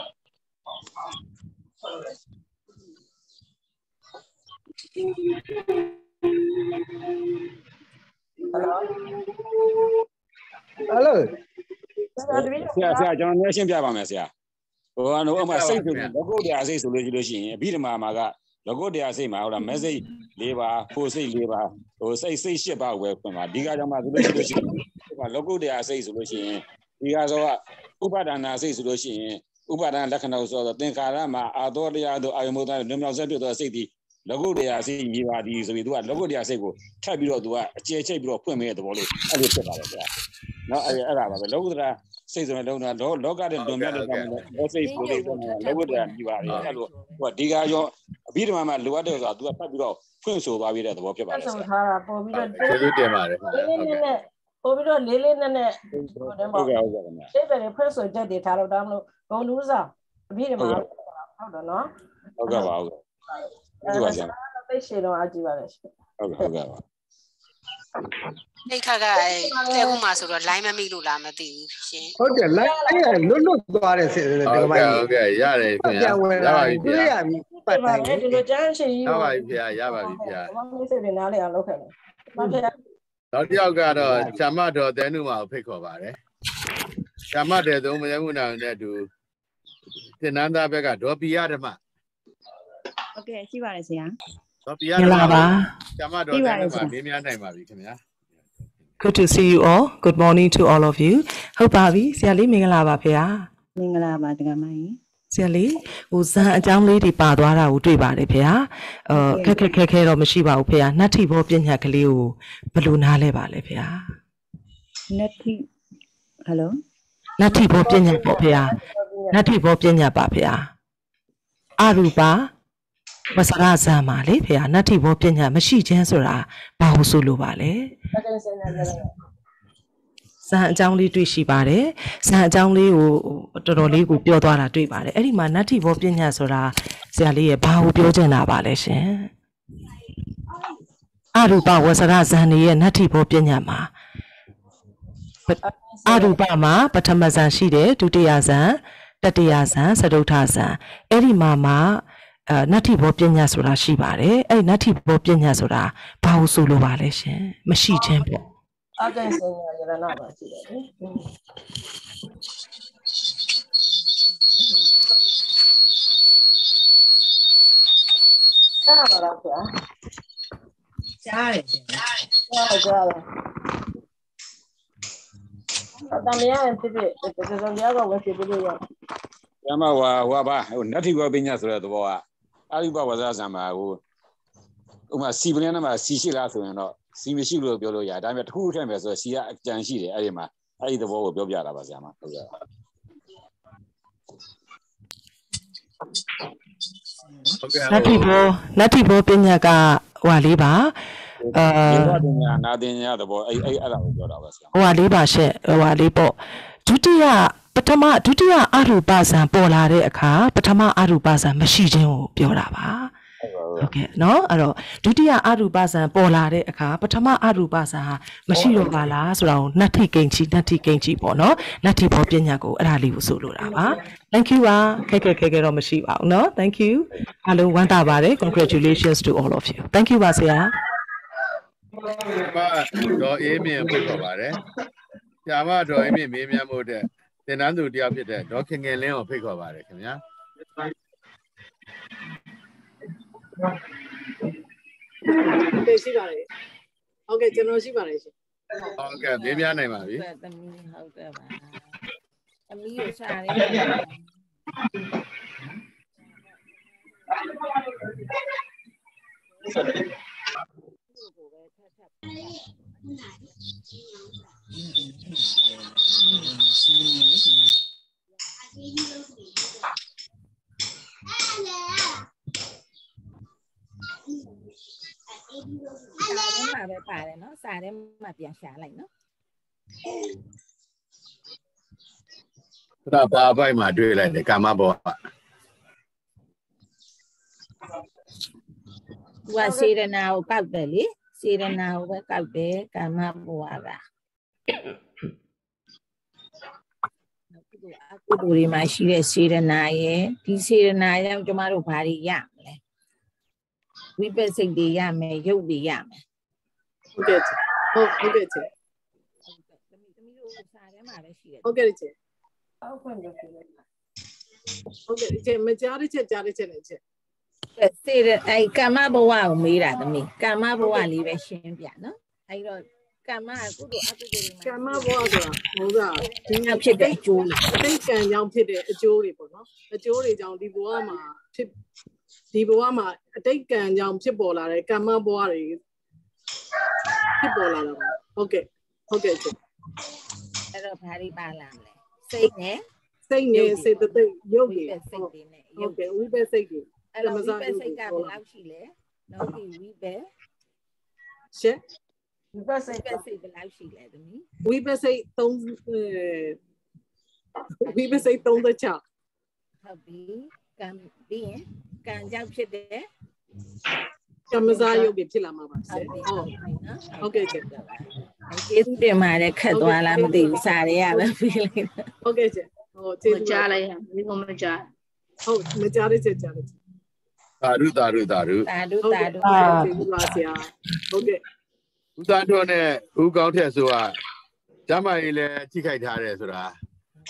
ုတ ပိတော့ဆရာဆရာကျွန်တော်နည်းရှင်းပြပါမယ်ဆရာဟိုကတော့ဥပမာစိတ်ဆိုရင်လောကုတ္တရာစိတ်ဆိုလို့ရှိလို့ရှိရင်အဘိဓမ္မာမှာကလောကုတ္တရာစိတ်မှာဟုတ်လားမက်ဆေ့၄ပါးဖိုစိတ်၄ပါးဟိုစိတ်စိတ်၈ပါးဝယ်ခွင့်ပါဒီကကြောင့်မှဆိုလို့ရှိလို့ရှိရင်ဟိုကလောကုတ္တရာစိတ်ဆိုလို့ရှိရင်ဒီကဆိုကဥပါဒနာစိတ်ဆိုလို့ရှိရင်ဥပါဒနာလက္ခဏာကိုဆိုတော့သင်္ခါရမှာအာသောတရားတို့အာယမောတလွန်မြောက်ဆက်ပြသောစိတ်ဒီ လောကုတ္တရာစိတ်ညီပါသည်ဆိုပြီးသူကလောကုတ္တရာစိတ်ကိုထပ်ပြီးတော့သူကအကျဲချိတ်ပြီးတော့ဖွင့်မဲ့သဘောလေးအဲ့လိုဖြစ်ပါတယ်ဆရာနော်အဲ့အဲ့ဒါပါပဲလောကုတ္တရာစိတ်ဆိုရင်လုံးတာလောလောကတဲ့လွန်မြောက်တဲ့ကောင်လောစိတ်ကိုလေးတော့လောကုတ္တရာညီပါလေအဲ့လိုဟိုကဒီကရောအဘိဓမ္မာမှာလိုအပ်တယ်ဆိုတာသူကဖတ်ပြီးတော့ဖွင့်ဆိုသွားပြီးတဲ့သဘောဖြစ်ပါတယ်ဆဆုံးရာထားတာပို့ပြီးတော့ကျေးဇူးတင်ပါတယ်ခင်ဗျာလေးဟုတ်လေးကဲ့နဲ့ပို့ပြီးတော့လေးလေးနဲ့နဲ့ဟိုတည်းဟုတ်ပေါ့ကဲ့ဟုတ်ကဲ့ခင်ဗျာစိတ်ပဲဖွင့်ဆိုချက်တွေထားလို့ဒါမလို့ဘုံလူးစားအပြီးဓမ္မာဟုတ်တယ်နော်ဟုတ်ကဲ့ပါဟုတ်ကဲ့ ဟုတ်ကဲ့ဆရာသိရှိတော့အကြည့်ပါလေရှင်ဟုတ်ကဲ့ဟုတ်ကဲ့ပါအိတ်ခါကအဲတဲခုမှာဆိုတော့ line မမိလို့လားမသိဘူးရှင်ဟုတ်တယ်လိုက်အဲ့လွတ်လွတ်သွားတယ်ဆရာဟုတ်ကကဲ့မကြီးဟုတ်ကဲ့ရတယ်ခင်ဗျာပြန်ဝင်ရလာပါပြီတွေ့ဗျာရပြီပြပတ်ပါတိုင်းလေဒီလိုကြမ်းရှိကြီးရပါပြီဗျာရပါပြီဗျာဘာလို့စိတ်တွေနားလေအောင်လုပ်ခဲ့လဲမဖေနောက်တစ်ယောက်ကတော့ဇမတော်တဲနုမာကိုဖိတ်ခေါ်ပါတယ်ဇမတဲ့သုံးမယမှုနာနဲ့အတူတင်နန်းသားဘက်ကဒေါ်ပီရဓမ္မ ဟုတ်ကဲ့ရှိပါတယ်ဆရာဒေါ်ပီရမဓင်္ဂမ္မလာပါဇမတော်တဲနုမာမေးမြန်းနိုင်ပါပြီခင်ဗျာ Good to see you all good morning to all of you ဟုတ်ပါပြီဆရာလေးမင်္ဂလာပါဖေဟာမင်္ဂလာပါတက္ကမကြီးဆရာလေးဟိုဇန်အကြောင်းလေးတွေပါသွားတာကိုတွေ့ပါတယ်ဖေဟာအော်ခက်ခက်ခဲခဲတော့မရှိပါဘူးဖေဟာနှတ်ထိဘောပညာကလေးကိုဘယ်လိုနားလဲပါလဲဖေဟာနက်တိဟယ်လိုနှတ်ထိဘောပညာပေါ့ဖေဟာနှတ်ထိဘောပညာပါဖေဟာအရူပါ ဝဆရဇာမှာလေဖေဟာနှတ်ထိဘောပညာမရှိခြင်းဆိုတာဘာလို့ဆိုလိုပါလဲတကယ်စနေတယ်ဇန်အကြောင်းလေးတွေ့ရှိပါတယ်ဇန်အကြောင်းလေးကိုတော်တော်လေးကိုပြောသွားတာတွေ့ပါတယ်အဲ့ဒီမှာနတ္ထိဘောပညာဆိုတာဆရာလေးရဲ့ဘာကိုပြောချင်တာပါလဲရှင်အရူပဝဆရဇန်နေရဲ့နတ္ထိဘောပညာမှာပအရူပမှာပထမဇန်ရှိတယ်ဒုတိယဇန်တတိယဇန်စတုထဇန်အဲ့ဒီမှာမှာ အဲနတ္ထိဘောပညာဆိုတာရှိပါတယ်အဲ့ဒီနတ္ထိဘောပညာဆိုတာဘာကိုဆိုလိုပါလဲရှင်မရှိခြင်းပေါ့အကဲစနေရရနာပါရှိတယ်လေစားပါလားဗျာကြားတယ်ကြားကြားအတမရရင်ဖြစ်ဖြစ်ဒီစံတရားကဝင်ဖြစ်ပြီးရ။ကျမဟိုဟာဟိုပါဟိုနတ္ထိဘောပညာဆိုတဲ့သဘောက အရိပဝဇ္ဇဇံမှာဟိုဥမာစီပလင်းနဲ့မှာစီရှိလားဆိုရင်တော့စီမရှိလို့ပြောလို့ရတယ်။ဒါပေမဲ့တစ်ခုထည့်မယ်ဆိုတော့စီကအကြံရှိတယ်အဲ့ဒီမှာအဲ့ဒီသဘောကိုပြောပြတာပါဆရာမဟုတ်ကဲ့။ဟုတ်ကဲ့နတ္တိဘောနတ္တိဘောပညာကဟိုဟာလေးပါအာဒီဘတင်ညာနာတင်ညာသဘောအဲ့အဲ့အဲ့ဒါကိုပြောတာပါဆရာဟိုဟာလေးပါရှင့်ဟိုဟာလေးပေါ့ဒုတိယ ပထမဒုတိယအရူပဇံပေါ်လာတဲ့အခါပထမအရူပဇံမရှိခြင်းကိုပြောတာပါဟုတ်ကဲ့နော်အဲ့တော့ဒုတိယအရူပဇံပေါ်လာတဲ့အခါပထမအရူပဇံဟာမရှိတော့ပါလားဆိုတာကိုနတ်ထိကိန်းချီနတ်ထိကိန်းချီပေါ့နော်နတ်ထိဘောပညာကိုအဲ့ဒါလေးကိုဆိုလိုတာပါ Thank you ပါခက်ခက်ခက်ခက်တော့မရှိပါဘူးနော် Thank you အားလုံးဝမ်းသာပါတယ် Congratulations to all of you Thank you ပါဆရာပါတော့အေးမြင်ပြတ်ပါပါတယ်ဆရာမတော်အေးမြင်မေးမြန်းဖို့တဲ့ င်နန်းသူတယောက်ဖြစ်တဲ့ဒေါခင်ငယ်လင်းကိုဖိတ်ခေါ်ပါတယ်ခင်ဗျာဟုတ်ကဲ့ရှိပါတယ်ဟုတ်ကဲ့ကျွန်တော်ရှိပါတယ်ရှင်ဟုတ်ကဲ့မေးမြန်းနိုင်ပါပြီသမီးဟုတ်ကဲ့ပါသမီးကိုစားရဲစားထဲမှာပဲပါ တယ်နော်စားထဲမှာပြန်ရှာလိုက်နော်ဒါပါပိုက်မှာတွေ့လိုက်တယ်ကာမဘောကသူကစေရနာကိုကောက်တယ်လေစေရနာကိုပဲကောက်တယ်ကာမဘဝက ကုသိုလ်အကုသိုလ်တွေမှာရှိတဲ့စေရနာရဲ့ဒီစေရနာကြောင့်ကျမတို့ဘာတွေရမလဲဝိပဿစိတ်တွေရမယ်ရုပ်တွေရမယ်ဟုတ်ကဲ့ချင်ဟုတ်ဟုတ်ကဲ့ချင်သမီးသမီးတို့စာထဲမှာပဲရှိတယ်ဟုတ်ကဲ့ချင်အောက်ခွင့်လုပ်ပြလိုက်ပါဟုတ်ကဲ့ချင်မကြားတဲ့ချက်ကြားတဲ့ချက်လည်းချင်စေရအဲကာမဘဝကိုမေးတာသမီးကာမဘဝလေးပဲရှင်းပြနော်အဲဒီတော့ ကာမကကုသိုလ်အကုသိုလ်တွေမှာကမ္မဘောဆိုတာဟုတ်ကဲ့ဒီနောက်ဖြစ်တဲ့အကျိုးလေးအတိတ်ကံကြောင့်ဖြစ်တဲ့အကျိုးတွေပေါ့နော်အကျိုးတွေကြောင့်ဒီဘဝမှာဖြစ်ဒီဘဝမှာအတိတ်ကံကြောင့်ဖြစ်ပေါ်လာတဲ့ကမ္မဘဝတွေဖြစ်ပေါ်လာတာပါဟုတ်ကဲ့ဟုတ်ကဲ့ချင်အဲ့တော့ဘာတွေပါလာမလဲစိတ်နဲ့စိတ်နဲ့စေတသိက်ရုပ်ဝိတွေပဿစိတ်တွေနဲ့ဟုရုတ်ပ်ကဲ့ဝိပဿစိတ်တွေအဲ့တော့ဓမ္မဝိစပဿရုပ်စိတ်ကတွေဘယ်လောက်ရှိလဲနော်ဒီဝိပဿရှင်း ဝိပဿစိတ်စိတ်ဘယ်လောက်ရှိလဲသမီးဝိပဿစိတ်3ဝိပဿစိတ်36ဟုတ်ပြီကံပြီးရင်ကံကြောင့်ဖြစ်တဲ့ကမ္မဇာယုတ်တွေဖြစ်လာမှာပါဆဟုတ်ယ်ပြီဟုဟုတ်တ်ပြီနော်ဟုတ်ကဲ့ချင်ကျေးဇူးတင်ပါတယ်ခက်သွားလားမသိဘူးစာတွေကပဲပြီးလိုက်တာဟုတ်ကဲ့ချင်ဟိုကျေးမဇူးကြားလိုက်ရဒီကမကြားဟုတ်မကြားတဲ့ချက်ကြားတဲ့ချက်သာဓုသာဓုသာဓုသာဓုဟုတ်သာကဲ့ဓုကျေးဇူးပါဆရာဟုတ်ကဲ့ ဦးသားတော်နဲ့ဦးကောင်းထက်ဆိုတာကျမ်းမာရေးလည်းထိခိုက်ထားတယ်ဆိုတာ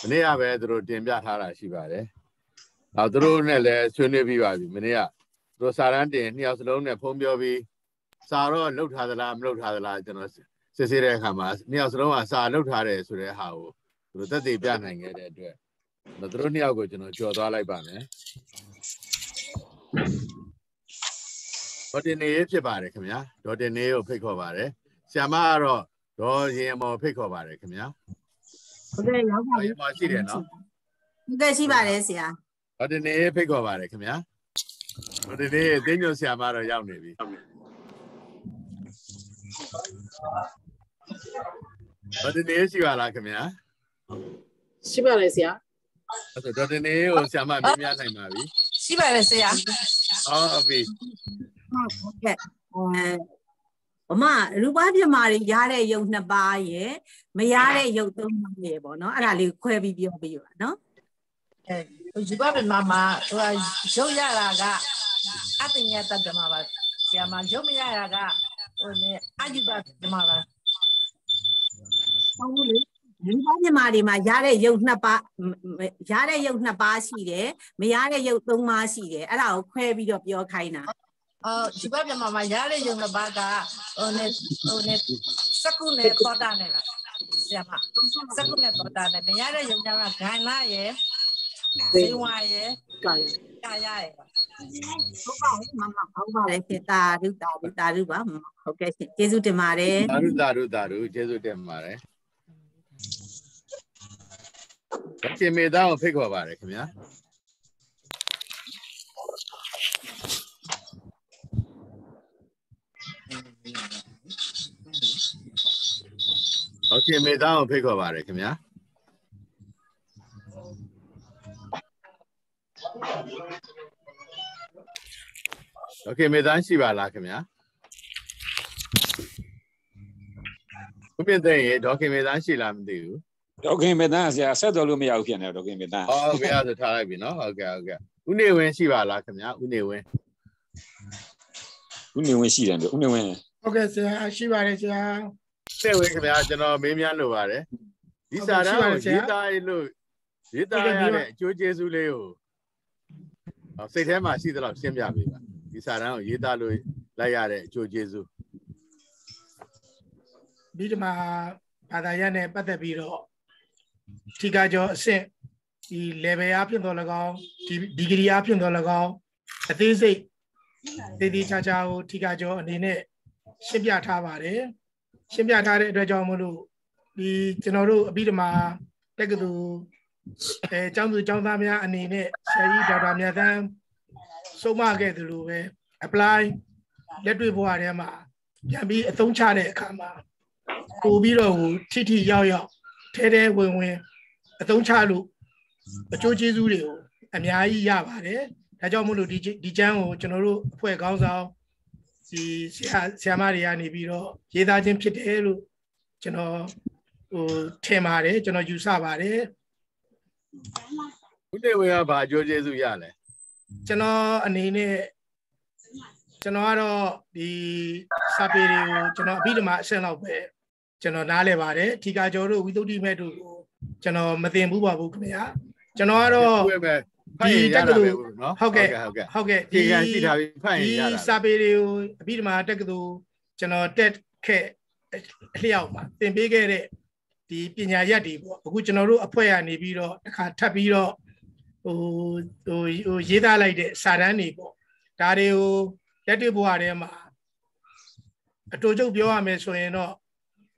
မနေ့ကပဲသူတို့တင်ပြထားတာရှိပါတယ်။နောက်သူတို့နဲ့လည်းဆွေးနွေးပြီးပါပြီမနေ့ကသူတို့စာရန်တင်နှစ်ယောက်စလုံးနဲ့ဖုံးပြောပြီးစာတော့လှုပ်ထားသလားမလှုပ်ထားသလားကျွန်တော်စစ်ဆေးတဲ့အခါမှာနှစ်ယောက်စလုံးကစာလှုပ်ထားတယ်ဆိုတဲ့ဟာကိုသူတို့သက်သေပြနိုင်ခဲ့တဲ့အတွက်သူတို့နှစ်ယောက်ကိုကျွန်တော်ကြော်သွားလိုက်ပါမယ်။ ဒေါ်တင်နေဖြစ်ပါတယ်ခင်ဗျာဒေါ်တင်နေကိုဖိတ်ခေါ်ပါတယ်ဆ iam မကတော့ဒေါ်ရင်မော်ဖိတ်ခေါ်ပါတယ်ခင်ဗျာဟုတ်ကဲ့ရောက်ပါဒေါ်ရင်မော်ရှိတယ်နော်ဟုတ်ကဲ့ရှိပါတယ်ဆရာဒေါ်တင်နေဖိတ်ခေါ်ပါတယ်ခင်ဗျာဒေါ်တင်နေအသိညွတ်ဆ iam မတော့ရောက်နေပြီဒေါ်တင်နေရှိပါလားခင်ဗျာရှိပါတယ်ဆရာအဲ့ဒါဒေါ်တင်နေကိုဆ iam မမေးမြန်းနိုင်ပါပြီရှိပါတယ်ဆရာအော်ဟုတ်ပြီ ဟုတ်ကဲ့အဲဗမာရူပပြမာတွေရတဲ့ယုံနှစ်ပါးရယ်မရတဲ့ယုံသုံးပါးရယ်ပေါ့နော်အဲ့ဒါလေးခွဲပြီးပြောပြပါနော်အဲယူပါပမာမှာဟိုရုပ်ရတာကအတ္တညတတ္တမပါဆရာမရုပ်မရတာကဟိုနေအယူပါဓမ္မပါဟုတ်ဘူးလေရူပပြမာတွေမှာရတဲ့ယုံနှစ်ပါးမရတဲ့ယုံနှစ်ပါးရှိတယ်မရတဲ့ယုံသုံးပါးရှိတယ်အဲ့ဒါကိုခွဲပြီးတော့ပြောခိုင်းတာ အော်ယူပါပမာမှာရတဲ့ယုံတစ်ပါးကဟိုနေဟိုနေစကုနဲ့သောတာနဲ့လားဆရာမစကုနဲ့သောတာနဲ့မရတဲ့ယုံကဂိုင်လာရယ်ဇေဝရယ်ကာယကာယရယ်ဟုတ်ပါဘူးမမဟုတ်ပါတယ်ခေတာရုတာရုတာရုပါဟုတ်ကဲ့ရှင်ကျေးဇူးတင်ပါတယ်သာဓုသာဓုသာဓုကျေးဇူးတင်ပါတယ်ဒေါ်တင်မေသားကိုဖိတ်ခေါ်ပါတယ်ခင်ဗျာ ခင်မေသားကိုဖိတ်ခေါ်ပါတယ်ခင်ဗျာโอเคမေသားရှိပါလားခင်ဗျာဦးမြင့်သိရင်ဒေါခင်မေသားရှိလားမသိဘူး ဒေါခင်မေတန်းဆရာဆက်တော်လို့မရဘူးဖြစ်နေဒေါခင်မေတန်း ဟုတ်ကဲ့အဲ့ဒါထားလိုက်ပြီနော်ဟုတ်ကဲ့ဟုတ်ကဲ့ဦးနေဝင်းရှိပါလားခင်ဗျာဦးနေဝင်း ဦးနေဝင်းရှိတယ်ဗျဦးနေဝင်း ဟုတ်ကဲ့ဆရာရှိပါတယ်ဆရာ နေဝင်းခင်ဗျာကျွန်တော်မေးမြန်းလိုပါတယ်ဒီစာတမ်းကိုရေးသားရလို့ရေးသားရတဲ့အကျိုးကျေးဇူးလေးကိုစိတ်ထဲမှာရှိသလောက်ရှင်းပြပေးပါဒီစာတမ်းကိုရေးသားလို့လိုက်ရတဲ့အကျိုးကျေးဇူးဒီဓမ္မဘာသာရပ်နဲ့ပတ်သက်ပြီးတော့ထိကကျော်အဆင့်ဒီ level အဖြစ်တော်၎င်းဒီဒီဂရီအဖြစ်တော်၎င်းအသေးစိတ်တည်တည်ချာချာကိုထိကကျော်အနေနဲ့ရှင်းပြထားပါတယ် ရှင်းပြထားတဲ့အတွက်ကြောင့်မလို့ဒီကျွန်တော်တို့အပြီးဓမ္မတက္ကသိုလ်အဲကျောင်းသူကျောင်းသားများအနေနဲ့ဆရာကြီးဒေါက်တာမြတ်သန်းဆုံးမခဲ့သလိုပဲ apply လက်တွေ့ဘဝထဲမှာပြန်ပြီးအသုံးချတဲ့အခါမှာပို့ပြီးတော့ဟိုထိထိရောက်ရောက်ထဲထဲဝင်ဝင်အသုံးချလို့အကျိုးကျေးဇူးတွေကိုအများကြီးရပါတယ်ဒါကြောင့်မို့လို့ဒီဒီကျမ်းကိုကျွန်တော်တို့အဖွဲ့ခေါင်းဆောင် ဒီဆရာဆရာမတွေကနေပြီးတော့ရေးသားခြင်းဖြစ်တယ်လို့ကျွန်တော်ဟိုထင်ပါတယ်ကျွန်တော်ယူဆပါတယ်ဦးနေဝင်းကဘာအကျိုးကျေးဇူးရလဲကျွန်တော်အနေနဲ့ကျွန်တော်ကတော့ဒီစာပေတွေကိုကျွန်တော်အပြီးတမအဆင့်လောက်ပဲကျွန်တော်နားလဲပါတယ်ထီကာကျော်တို့ဝိသုဒ္ဓိမဲ့တို့ကိုကျွန်တော်မသိဘူးပါဘူးခင်ဗျာကျွန်တော်ကတော့တွေ့မဲ့ ဖတ်ရင်ရတာပဲနော်ဟုတ်ကဲ့ဟုတ်ကဲ့ဟုတ်ကဲ့ဒီကရှိထားပြီးဖတ်ရင်ရတာဒီစာပေတွေကိုအပြီးတမတက္ကသိုလ်ကျွန်တော်တက်ခဲ့အလျောက်မှာသင်ပေးခဲ့တဲ့ဒီပညာရက်တွေပေါ့အခုကျွန်တော်တို့အဖွဲ့ကနေပြီးတော့တစ်ခါထပ်ပြီးတော့ဟိုဟိုဟိုရေးသားလိုက်တဲ့စာတမ်းတွေပေါ့ဒါတွေကိုလက်တွေ့ဘဝထဲမှာအတူချုပ်ပြောရမယ်ဆိုရင်တော့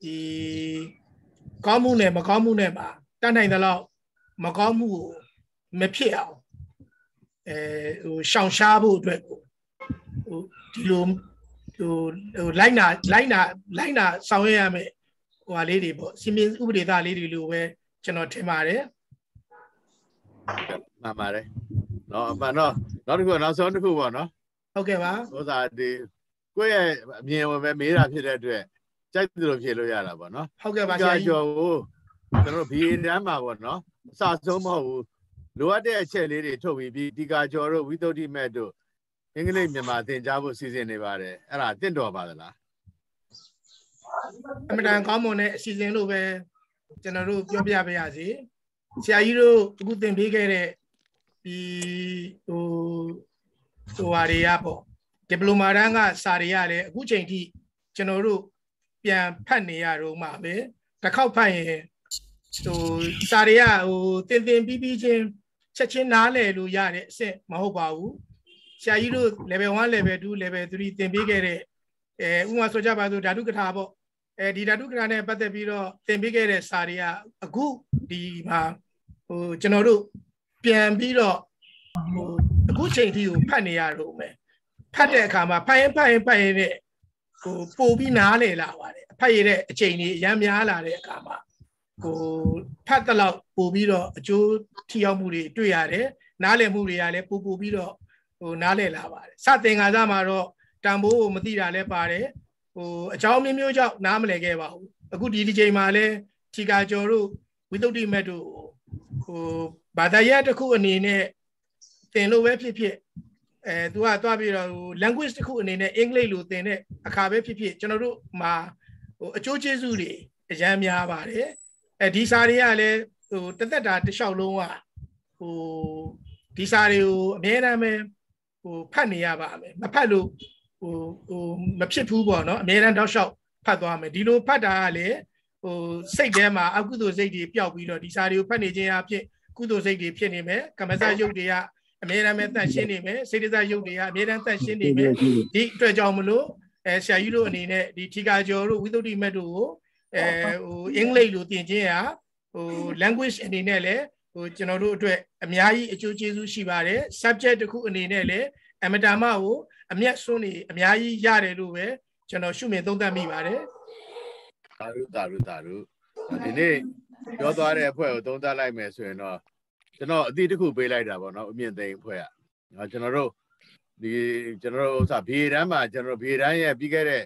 ဒီကောင်းမှုနဲ့မကောင်းမှုနဲ့မှာတတ်နိုင်သလောက်မကောင်းမှုကိုမဖြစ်အောင် အဲဟိုရှောင်ရှားဖို့အတွက်ကိုဟိုဒီလိုဟိုဟိုလိုက်နာလိုက်နာလိုက်နာဆောင်ရွက်ရမယ်ဟိုဟာလေးတွေပေါ့စီမင်းဥပဒေသားလေးတွေလိုပဲကျွန်တော်ထင်ပါတယ်မှန်ပါတယ်နော်အမှန်တော့နောက်တစ်ခုနောက်ဆုံးတစ်ခုပေါ့နော်ဟုတ်ကဲ့ပါဥစားဒီကိုယ့်ရဲ့အမြင်ဝင်ပဲမေးတာဖြစ်တဲ့အတွက်ကြိုက်တယ်လို့ဖြေလို့ရတာပေါ့နော်ဟုတ်ကဲ့ပါဒီဆရာကကြီးကျော်ကိုကျွန်တော်ဘီအင်တန်းမှာပေါ့နော်အစဆုံးမဟုတ်ဘူး လိုအပ်တဲ့အချက်လေးတွေထုတ်ပြီးဒီကကျော်တို့ဝိသုဒ္ဓိမဲ့တို့အင်္ဂလိပ်မြန်မာသင်ကြားဖို့စီစဉ်နေပါတယ်အဲ့ဒါတင့်တော်ပါသလားအမတန်ကောင်းမွန်တဲ့အစီအစဉ်လို့ပဲကျွန်တော်တို့ပြောပြပါရစေဆရာကြီးတို့အခုသင်ပေးခဲ့တဲ့ဒီဟိုဟိုဟာတွေကပေါ့ဒီပလိုမာတန်းကစာတွေကလည်းအခုချိန်ထိကျွန်တော်တို့ပြန်ဖတ်နေရတော့မှပဲတစ်ခေါက်ဖတ်ရင်ဟိုစာတွေကဟိုတင်တင်ပြီးပြီးချင်း ချက်ချင်းနားလည်လို့ရတဲ့အဆင့်မဟုတ်ပါဘူးဆရာကြီးတို့ level 1 level 2 level 3သင်ပေးခဲ့တဲ့အဲဥပမာဆိုကြပါစို့ဓာတုကထာပေါ့အဲဒီဓာတုကထာနဲ့ပတ်သက်ပြီးတော့သင်ပေးခဲ့တဲ့စာတွေကအခုဒီမှာဟိုကျွန်တော်တို့ပြန်ပြီးတော့ဟိုအခုချိန်ထိကိုဖတ်နေရတော့မယ်ဖတ်တဲ့အခါမှာဖတ်ရင်ဖတ်ရင်ဖတ်ရင်တဲ့ဟိုပို့ပြီးနားလည်လာပါတယ်ဖတ်ရတဲ့အချိန်ကြီးအများများလာတဲ့အခါမှာ ဟိုဖတ်တဲ့လောက်ပို့ပြီးတော့အကျိုးထိရောက်မှုတွေတွေ့ရတယ်နားလည်မှုတွေကလည်းပို့ပို့ပြီးတော့ဟိုနားလည်လာပါတယ်စတင်ကစားမှာတော့တန်ဖိုးကိုမသိတာလည်းပါတယ်ဟိုအကြောင်းမျိုးမျိုးကြောင့်နားမလည်ခဲ့ပါဘူးအခုဒီဒီချိန်မှာလည်းထီကာကျော်တို့ဝိသုဒ္ဓိမက်တို့ဟိုဘာသာရပ်တစ်ခုအနေနဲ့သင်လို့ပဲဖြစ်ဖြစ်အဲသူကသွားပြီးတော့ဟို language တစ်ခုအနေနဲ့အင်္ဂလိပ်လိုသင်တဲ့အခါပဲဖြစ်ဖြစ်ကျွန်တော်တို့မှာဟိုအကျိုးကျေးဇူးတွေအများများပါတယ် အဲဒီစာတွေကလည်းဟိုတသက်တာတစ်လျှောက်လုံးကဟိုဒီစာတွေကိုအများအားပဲဟိုဖတ်နေရပါမယ်မဖတ်လို့ဟိုဟိုမဖြစ်ဘူးပေါ့နော်အများအားတောက်လျှောက်ဖတ်သွားမယ်ဒီလိုဖတ်တာကလည်းဟိုစိတ်ထဲမှာအကုသိုလ်စိတ်တွေပျောက်ပြီးတော့ဒီစာတွေကိုဖတ်နေခြင်းအဖြစ်ကုသိုလ်စိတ်တွေဖြစ်နေမယ်ကမ္မဇယုတ်တွေကအမြဲတမ်းပဲတန့်ရှင်းနေမယ်စေတစာယုတ်တွေကအမြဲတမ်းတန့်ရှင်းနေမယ်ဒီအတွက်ကြောင့်မလို့အဲဆရာကြီးတို့အနေနဲ့ဒီထီကာကျော်တို့ဝိသုဒ္ဓိမက်တို့ကို အဲဟိုအင်္ဂလိပ်လိုသင်ခြင်းဟာဟို language အနေနဲ့လည်းဟိုကျွန်တော်တို့အတွက်အများကြီးအကျိုးကျေးဇူးရှိပါတယ် subject တစ်ခုအနေနဲ့လည်းအမတမကိုအမျက်စွန်းနေအများကြီးရတယ်လို့ပဲကျွန်တော်ရှုမြင်သုံးသပ်မိပါတယ်သာရုသာရုသာရုဒီနေ့ပြောသွားတဲ့အဖွဲ့ကိုသုံးသပ်လိုက်မယ်ဆိုရင်တော့ကျွန်တော်အတိတစ်ခုပေးလိုက်တာပေါ့နော်အမြင့်သိမ်းအဖွဲ့ကနော်ကျွန်တော်တို့ဒီကျွန်တော်တို့ဥစားဘေးတန်းမှာကျွန်တော်ဘေးတန်းရဲ့ပြီးခဲ့တဲ့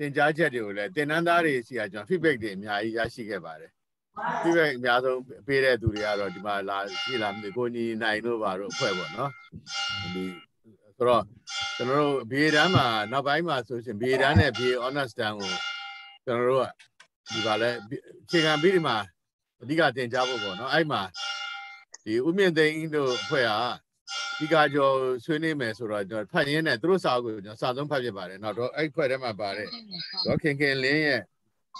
တင်ကြားချက်တွေကိုလည်းတင်နန်းသားတွေစီကကျွန်တော် feedback တွေအများကြီးရရှိခဲ့ပါတယ် feedback အများဆုံးပေးတဲ့သူတွေကတော့ဒီမှာလာရှိလာမသိကိုညီနိုင်တို့ပါတော့အဖွဲ့ပေါ့နော်ဒီဆိုတော့ကျွန်တော်တို့ဘေးတန်းမှာနောက်ပိုင်းမှာဆိုရှင်ဘေးတန်းနဲ့ဘေး honest တန်းကိုကျွန်တော်တို့ကဒီပါလဲအခြေခံပြီးဒီမှာအဓိကတင်ကြားဖို့ပေါ့နော်အဲ့မှာဒီဥမြင့်သိန်းတို့အဖွဲ့က ဒီကကြောဆွေးနွေးမယ်ဆိုတော့ကျွန်တော်ဖတ်ရင်းနဲ့သူတို့စာအုပ်ကိုကျွန်တော်စာဆုံးဖတ်ပြပါတယ်နောက်တော့အဲ့ဖွဲ့ထဲမှာပါတယ်တော့ခင်ခင်လင်းရဲ့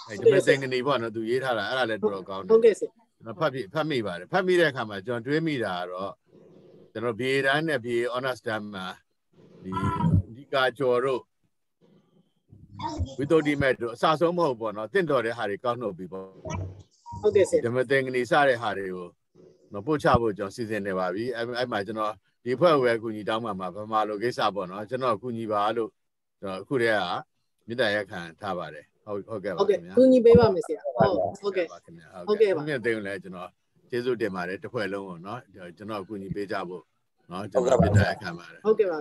အဲ့ဒီမသိငနေပေါ့နော်သူရေးထားတာအဲ့ဒါလည်းတော်တော်ကောင်းတယ်ဟုတ်ကဲ့ဆရာကျွန်တော်ဖတ်ပြဖတ်မိပါတယ်ဖတ်မိတဲ့အခါမှာကျွန်တော်တွေးမိတာကတော့ကျွန်တော် BA တန်းနဲ့ BA honest တန်းမှာဒီဒီကကြောတို့ဝိတ္တုဒီမဲ့တို့အစဆုံးမဟုတ်ပေါ့နော်တင့်တော်တဲ့ဟာတွေကောက်နှုတ်ပြီးပေါ့ဟုတ်ကဲ့ဆရာဓမ္မသင်္ကနီစတဲ့ဟာတွေကိုနော်ပို့ချဖို့ကျွန်တော်စီစဉ်နေပါပြီအဲ့အဲ့မှာကျွန်တော် ဒီဖွဲ့ဝယ်ကူညီတောင်းမှမှာဗမာလိုကိစ္စပေါ့နော်ကျွန်တော်ကူညီပါလို့ကျွန်တော်အခုတည်းကမေတ္တာရက်ခံထားပါတယ်ဟုတ်ဟုတ်ကဲ့ပါခင်ဗျာကူညီပေးပါမယ်ဆရာဟုတ်ဟုတ်ကဲ့ခင်ဗျာဟုတ်ကဲ့ပါခင်ဗျာတင်လဲကျွန်တော်ကျေးဇူးတင်ပါတယ်တစ်ဖွဲ့လုံးပေါ့နော်ကျွန်တော်ကူညီပေးကြဖို့နော်ကျွန်တော်မေတ္တာရက်ခံပါတယ်ဟုတ်ကဲ့ပါ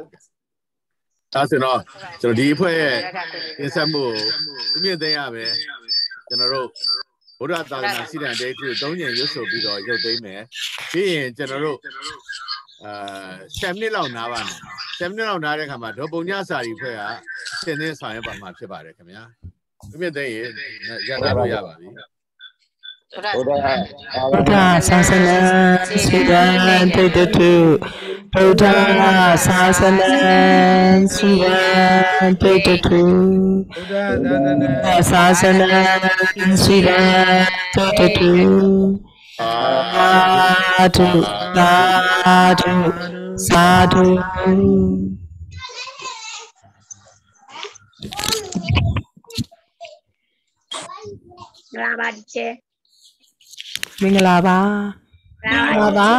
ဒါဆိုတော့ကျွန်တော်ဒီအဖွဲ့ရဲ့ရင်းဆက်မှုသူမြင့်သိမ်းရပဲကျွန်တော်တို့ဘုရားသာသနာစီတံတဲ့ခု၃ညရွတ်ဆိုပြီးတော့ရုပ်သိမ်းမယ်ပြီးရင်ကျွန်တော်တို့ အာ7မိနစ်လောက်နားပါမယ်7မိနစ်လောက်နားတဲ့အခါမှာဒေါ်ပုံညစာရီဖွဲ့ကသင်သင်းဆောင်ရွက်ပါမှာဖြစ်ပါတယ်ခင်ဗျာဦးမြင့်သိန်းရေရတာလို့ရပါပြီဘုရားဗုဒ္ဓသာသနာစိတံတိတ်တုဗုဒ္ဓသာသနာစိတံတိတ်တုဘုရားသာသနာသာသနာစိတံတိတ်တု သာဓုသာဓုသာဓုလာပါဒီချေမင်္ဂလာပါမင်္ဂလာပါ